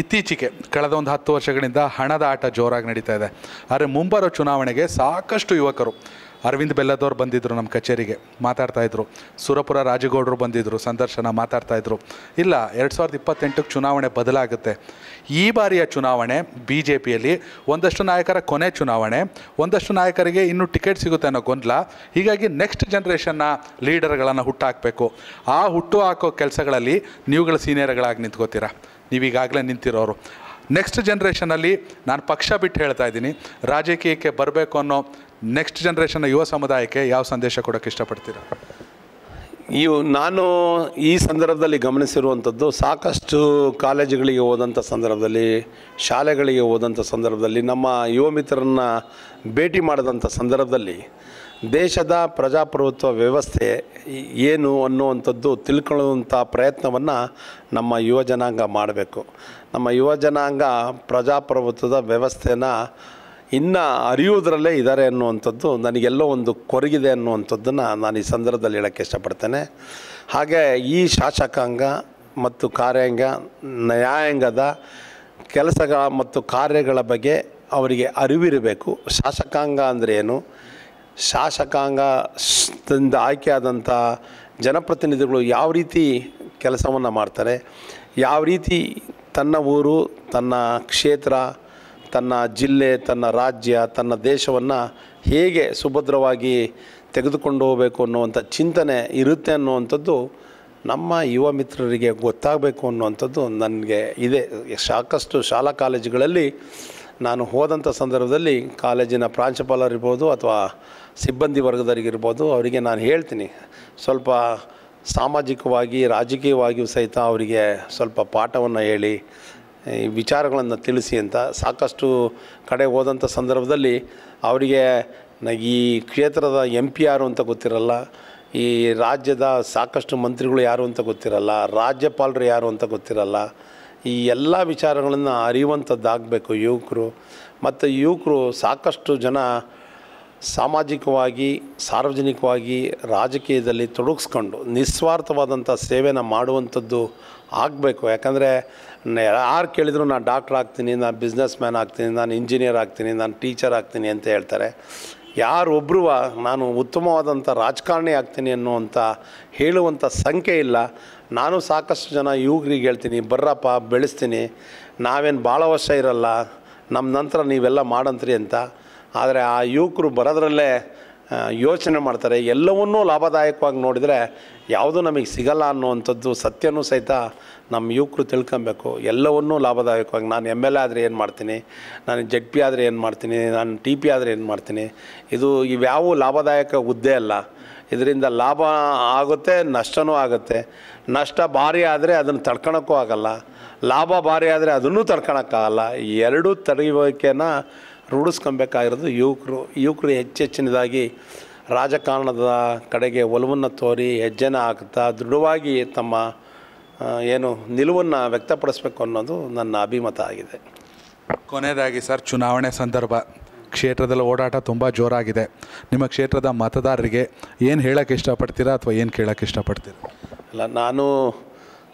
ಇತ್ತೀಚೆಗೆ ಕಳೆದ ಒಂದು ಹತ್ತು ವರ್ಷಗಳಿಂದ ಹಣದ ಆಟ ಜೋರಾಗಿ ನಡೀತಾ ಇದೆ. ಆದರೆ ಮುಂಬರೋ ಚುನಾವಣೆಗೆ ಸಾಕಷ್ಟು ಯುವಕರು ಅರವಿಂದ್ ಬೆಲ್ಲದವ್ರು ಬಂದಿದ್ದರು ನಮ್ಮ ಕಚೇರಿಗೆ ಮಾತಾಡ್ತಾಯಿದ್ರು ಸುರಪುರ ರಾಜಗೌಡರು ಬಂದಿದ್ದರು ಸಂದರ್ಶನ ಮಾತಾಡ್ತಾ ಇದ್ರು. ಇಲ್ಲ, ಎರಡು ಸಾವಿರದ ಇಪ್ಪತ್ತೆಂಟಕ್ಕೆ ಚುನಾವಣೆ ಬದಲಾಗುತ್ತೆ. ಈ ಬಾರಿಯ ಚುನಾವಣೆ ಬಿ ಜೆ ಪಿಯಲ್ಲಿ ಒಂದಷ್ಟು ನಾಯಕರ ಕೊನೆ ಚುನಾವಣೆ, ಒಂದಷ್ಟು ನಾಯಕರಿಗೆ ಇನ್ನೂ ಟಿಕೆಟ್ ಸಿಗುತ್ತೆ ಅನ್ನೋ ಗೊಂದಲ. ಹೀಗಾಗಿ ನೆಕ್ಸ್ಟ್ ಜನ್ರೇಷನ್ನ ಲೀಡರ್ಗಳನ್ನು ಹುಟ್ಟಾಕಬೇಕು. ಆ ಹುಟ್ಟು ಹಾಕೋ ಕೆಲಸಗಳಲ್ಲಿ ನೀವುಗಳ ಸೀನಿಯರ್ಗಳಾಗಿ ನಿಂತ್ಕೋತೀರಾ? ನೀವೀಗಾಗಲೇ ನಿಂತಿರೋರು. ನೆಕ್ಸ್ಟ್ ಜನ್ರೇಷನಲ್ಲಿ ನಾನು ಪಕ್ಷ ಬಿಟ್ಟು ಹೇಳ್ತಾ ಇದ್ದೀನಿ, ರಾಜಕೀಯಕ್ಕೆ ಬರಬೇಕು ಅನ್ನೋ ನೆಕ್ಸ್ಟ್ ಜನ್ರೇಷನ್ನ ಯುವ ಸಮುದಾಯಕ್ಕೆ ಯಾವ ಸಂದೇಶ ಕೊಡೋಕ್ಕೆ ಇಷ್ಟಪಡ್ತೀರಾ? ಇವು ನಾನು ಈ ಸಂದರ್ಭದಲ್ಲಿ ಗಮನಿಸಿರುವಂಥದ್ದು ಸಾಕಷ್ಟು ಕಾಲೇಜುಗಳಿಗೆ ಹೋದಂಥ ಸಂದರ್ಭದಲ್ಲಿ, ಶಾಲೆಗಳಿಗೆ ಹೋದಂಥ ಸಂದರ್ಭದಲ್ಲಿ, ನಮ್ಮ ಯುವ ಮಿತ್ರರನ್ನ ಭೇಟಿ ಮಾಡಿದಂಥ ಸಂದರ್ಭದಲ್ಲಿ ದೇಶದ ಪ್ರಜಾಪ್ರಭುತ್ವ ವ್ಯವಸ್ಥೆ ಏನು ಅನ್ನುವಂಥದ್ದು ತಿಳ್ಕೊಳ್ಳುವಂಥ ಪ್ರಯತ್ನವನ್ನು ನಮ್ಮ ಯುವ ಜನಾಂಗ ಮಾಡಬೇಕು. ನಮ್ಮ ಯುವ ಜನಾಂಗ ಪ್ರಜಾಪ್ರಭುತ್ವದ ವ್ಯವಸ್ಥೆನ ಇನ್ನು ಅರಿಯುವುದರಲ್ಲೇ ಇದ್ದಾರೆ ಅನ್ನುವಂಥದ್ದು, ನನಗೆಲ್ಲೋ ಒಂದು ಕೊರಗಿದೆ ಅನ್ನುವಂಥದ್ದನ್ನು ನಾನು ಈ ಸಂದರ್ಭದಲ್ಲಿ ಹೇಳೋಕ್ಕೆ ಇಷ್ಟಪಡ್ತೇನೆ. ಹಾಗೆ ಈ ಶಾಸಕಾಂಗ ಮತ್ತು ಕಾರ್ಯಾಂಗ, ನ್ಯಾಯಾಂಗದ ಕೆಲಸಗಳ ಮತ್ತು ಕಾರ್ಯಗಳ ಬಗ್ಗೆ ಅವರಿಗೆ ಅರಿವಿರಬೇಕು. ಶಾಸಕಾಂಗ ಅಂದರೆ ಏನು? ಶಾಸಕಾಂಗ ಸ್- ದಿಂದ ಆಯ್ಕೆಯಾದಂಥ ಜನಪ್ರತಿನಿಧಿಗಳು ಯಾವ ರೀತಿ ಕೆಲಸವನ್ನು ಮಾಡ್ತಾರೆ? ಯಾವ ರೀತಿ ತನ್ನ ಊರು, ತನ್ನ ಕ್ಷೇತ್ರ ತನ್ನ ಜಿಲ್ಲೆ, ತನ್ನ ರಾಜ್ಯ, ತನ್ನ ದೇಶವನ್ನು ಹೇಗೆ ಸುಭದ್ರವಾಗಿ ತೆಗೆದುಕೊಂಡು ಹೋಗಬೇಕು ಅನ್ನುವಂಥ ಚಿಂತನೆ ಇರುತ್ತೆ ಅನ್ನುವಂಥದ್ದು ನಮ್ಮ ಯುವ ಮಿತ್ರರಿಗೆ ಗೊತ್ತಾಗಬೇಕು ಅನ್ನುವಂಥದ್ದು ನನಗೆ ಇದೆ. ಸಾಕಷ್ಟು ಶಾಲಾ ಕಾಲೇಜುಗಳಲ್ಲಿ ನಾನು ಹೋದಂಥ ಸಂದರ್ಭದಲ್ಲಿ ಕಾಲೇಜಿನ ಪ್ರಾಂಶುಪಾಲರಿರ್ಬೋದು ಅಥವಾ ಸಿಬ್ಬಂದಿ ವರ್ಗದವರಿಗಿರ್ಬೋದು ಅವರಿಗೆ ನಾನು ಹೇಳ್ತೀನಿ, ಸ್ವಲ್ಪ ಸಾಮಾಜಿಕವಾಗಿ, ರಾಜಕೀಯವಾಗಿಯೂ ಸಹಿತ ಅವರಿಗೆ ಸ್ವಲ್ಪ ಪಾಠವನ್ನು ಹೇಳಿ ಈ ವಿಚಾರಗಳನ್ನು ತಿಳಿಸಿ ಅಂತ ಸಾಕಷ್ಟು ಕಡೆ ಹೋದಂಥ ಸಂದರ್ಭದಲ್ಲಿ ಅವರಿಗೆ ಈ ಕ್ಷೇತ್ರದ ಎಂ ಪಿ ಯಾರು ಅಂತ ಗೊತ್ತಿರಲ್ಲ, ಈ ರಾಜ್ಯದ ಸಾಕಷ್ಟು ಮಂತ್ರಿಗಳು ಯಾರು ಅಂತ ಗೊತ್ತಿರಲ್ಲ, ರಾಜ್ಯಪಾಲರು ಯಾರು ಅಂತ ಗೊತ್ತಿರಲ್ಲ, ಈ ಎಲ್ಲ ವಿಚಾರಗಳನ್ನು ಅರಿಯುವಂಥದ್ದಾಗಬೇಕು ಯುವಕರು. ಮತ್ತು ಯುವಕರು ಸಾಕಷ್ಟು ಜನ ಸಾಮಾಜಿಕವಾಗಿ, ಸಾರ್ವಜನಿಕವಾಗಿ ರಾಜಕೀಯದಲ್ಲಿ ತೊಡಗಿಸ್ಕೊಂಡು ನಿಸ್ವಾರ್ಥವಾದಂಥ ಸೇವೆನ ಮಾಡುವಂಥದ್ದು ಆಗಬೇಕು. ಯಾಕಂದರೆ ಯಾರು ಕೇಳಿದ್ರು ನಾನು ಡಾಕ್ಟ್ರ್ ಆಗ್ತೀನಿ, ನಾನು ಬಿಸ್ನೆಸ್ ಮ್ಯಾನ್ ಆಗ್ತೀನಿ, ನಾನು ಇಂಜಿನಿಯರ್ ಆಗ್ತೀನಿ, ನಾನು ಟೀಚರ್ ಆಗ್ತೀನಿ ಅಂತ ಹೇಳ್ತಾರೆ. ಯಾರೊಬ್ಬರು ನಾನು ಉತ್ತಮವಾದಂಥ ರಾಜಕಾರಣಿ ಆಗ್ತೀನಿ ಅನ್ನುವಂಥ ಹೇಳುವಂಥ ಸಂಖ್ಯೆ ಇಲ್ಲ. ನಾನು ಸಾಕಷ್ಟು ಜನ ಯುವಕರಿಗೆ ಹೇಳ್ತೀನಿ, ಬರ್ರಪ್ಪ, ಬೆಳೆಸ್ತೀನಿ. ನಾವೇನು ಭಾಳ ವರ್ಷ ಇರಲ್ಲ. ನಮ್ಮ ನಂತರ ನೀವೆಲ್ಲ ಮಾಡಂತ್ರಿ ಅಂತ. ಆದರೆ ಆ ಯುವಕರು ಬರೋದ್ರಲ್ಲೇ ಯೋಚನೆ ಮಾಡ್ತಾರೆ. ಎಲ್ಲವನ್ನೂ ಲಾಭದಾಯಕವಾಗಿ ನೋಡಿದರೆ ಯಾವುದೂ ನಮಗೆ ಸಿಗಲ್ಲ ಅನ್ನುವಂಥದ್ದು ಸತ್ಯನೂ ಸಹಿತ ನಮ್ಮ ಯುವಕರು ತಿಳ್ಕೊಬೇಕು. ಎಲ್ಲವನ್ನೂ ಲಾಭದಾಯಕವಾಗಿ ನಾನು ಎಂ ಎಲ್ ಎ ಆದರೆ ಏನು ಮಾಡ್ತೀನಿ, ನಾನು ಜಡ್ ಪಿ ಆದರೆ ಏನು ಮಾಡ್ತೀನಿ, ನಾನು ಟಿ ಪಿ ಆದರೆ ಏನು ಮಾಡ್ತೀನಿ, ಇದು ಇವ್ಯಾವು ಲಾಭದಾಯಕ ಹುದ್ದೆ ಅಲ್ಲ. ಇದರಿಂದ ಲಾಭ ಆಗುತ್ತೆ ನಷ್ಟವೂ ಆಗುತ್ತೆ. ನಷ್ಟ ಭಾರಿ ಆದರೆ ಅದನ್ನು ತಡ್ಕೊಳಕ್ಕೂ ಆಗಲ್ಲ. ಲಾಭ ಭಾರಿ ಆದರೆ ಅದನ್ನೂ ತಡ್ಕೊಳಕ್ಕಾಗಲ್ಲ. ಎರಡೂ ತಡೆಯುವಿಕೆನ ರೂಢಿಸ್ಕೊಬೇಕಾಗಿರೋದು ಯುವಕರು. ಯುವಕರು ಹೆಚ್ಚೆಚ್ಚಿನದಾಗಿ ರಾಜಕಾರಣದ ಕಡೆಗೆ ಒಲವನ್ನು ತೋರಿ ಹೆಜ್ಜೆನ ಹಾಕ್ತಾ ದೃಢವಾಗಿ ತಮ್ಮ ಏನು ನಿಲುವನ್ನು ವ್ಯಕ್ತಪಡಿಸ್ಬೇಕು ಅನ್ನೋದು ನನ್ನ ಅಭಿಮತ ಆಗಿದೆ. ಕೊನೆಯದಾಗಿ ಸರ್ ಚುನಾವಣೆ ಸಂದರ್ಭ. ಕ್ಷೇತ್ರದಲ್ಲಿ ಓಡಾಟ ತುಂಬ ಜೋರಾಗಿದೆ. ನಿಮ್ಮ ಕ್ಷೇತ್ರದ ಮತದಾರರಿಗೆ ಏನು ಹೇಳೋಕ್ಕೆ ಇಷ್ಟಪಡ್ತೀರಾ ಅಥವಾ ಏನು ಕೇಳೋಕ್ಕೆ ಇಷ್ಟಪಡ್ತೀರಾ? ಅಲ್ಲ ನಾನು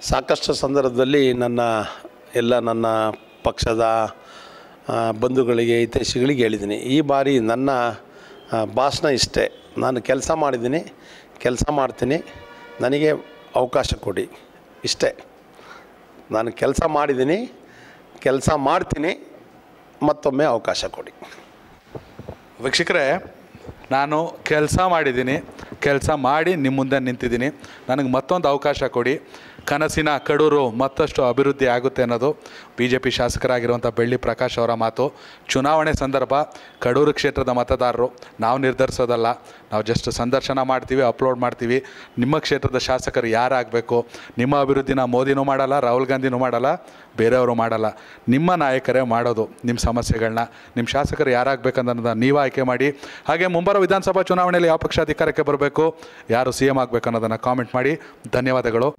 ಸಾಕಷ್ಟು ಸಂದರ್ಭದಲ್ಲಿ ನನ್ನ ಎಲ್ಲ ನನ್ನ ಪಕ್ಷದ ಬಂಧುಗಳಿಗೆ, ಹಿತೈಷಿಗಳಿಗೆ ಹೇಳಿದ್ದೀನಿ. ಈ ಬಾರಿ ನನ್ನ ಭಾಷಣ ಇಷ್ಟೇ. ನಾನು ಕೆಲಸ ಮಾಡಿದ್ದೀನಿ, ಕೆಲಸ ಮಾಡ್ತೀನಿ. ನನಗೆ ಅವಕಾಶ ಕೊಡಿ. ಇಷ್ಟೇ. ನಾನು ಕೆಲಸ ಮಾಡಿದ್ದೀನಿ, ಕೆಲಸ ಮಾಡ್ತೀನಿ, ಮತ್ತೊಮ್ಮೆ ಅವಕಾಶ ಕೊಡಿ. ವೀಕ್ಷಕರೇ, ನಾನು ಕೆಲಸ ಮಾಡಿದ್ದೀನಿ, ಕೆಲಸ ಮಾಡಿ ನಿಮ್ಮ ಮುಂದೆ ನಿಂತಿದ್ದೀನಿ. ನನಗೆ ಮತ್ತೊಂದು ಅವಕಾಶ ಕೊಡಿ. ಕನಸಿನ ಕಡೂರು ಮತ್ತಷ್ಟು ಅಭಿವೃದ್ಧಿ ಆಗುತ್ತೆ ಅನ್ನೋದು B J P ಶಾಸಕರಾಗಿರುವಂಥ Belli Prakash ಅವರ ಮಾತು. ಚುನಾವಣೆ ಸಂದರ್ಭ ಕಡೂರು ಕ್ಷೇತ್ರದ ಮತದಾರರು, ನಾವು ನಿರ್ಧರಿಸೋದಲ್ಲ, ನಾವು ಜಸ್ಟ್ ಸಂದರ್ಶನ ಮಾಡ್ತೀವಿ ಅಪ್ಲೋಡ್ ಮಾಡ್ತೀವಿ. ನಿಮ್ಮ ಕ್ಷೇತ್ರದ ಶಾಸಕರು ಯಾರಾಗಬೇಕು? ನಿಮ್ಮ ಅಭಿವೃದ್ಧಿನ ಮೋದಿನೂ ಮಾಡಲ್ಲ, ರಾಹುಲ್ ಗಾಂಧಿನೂ ಮಾಡಲ್ಲ, ಬೇರೆಯವರು ಮಾಡಲ್ಲ. ನಿಮ್ಮ ನಾಯಕರೇ ಮಾಡೋದು ನಿಮ್ಮ ಸಮಸ್ಯೆಗಳನ್ನ ನಿಮ್ಮ ಶಾಸಕರು ಯಾರಾಗಬೇಕನ್ನೋದನ್ನ ನೀವು ಆಯ್ಕೆ ಮಾಡಿ. ಹಾಗೆ ಮುಂಬರುವ ವಿಧಾನಸಭಾ ಚುನಾವಣೆಯಲ್ಲಿ ಯಾವ ಪಕ್ಷ ಅಧಿಕಾರಕ್ಕೆ ಬರಬೇಕು, ಯಾರು ಸಿ ಎಂ ಆಗಬೇಕು ಅನ್ನೋದನ್ನು ಕಾಮೆಂಟ್ ಮಾಡಿ. ಧನ್ಯವಾದಗಳು.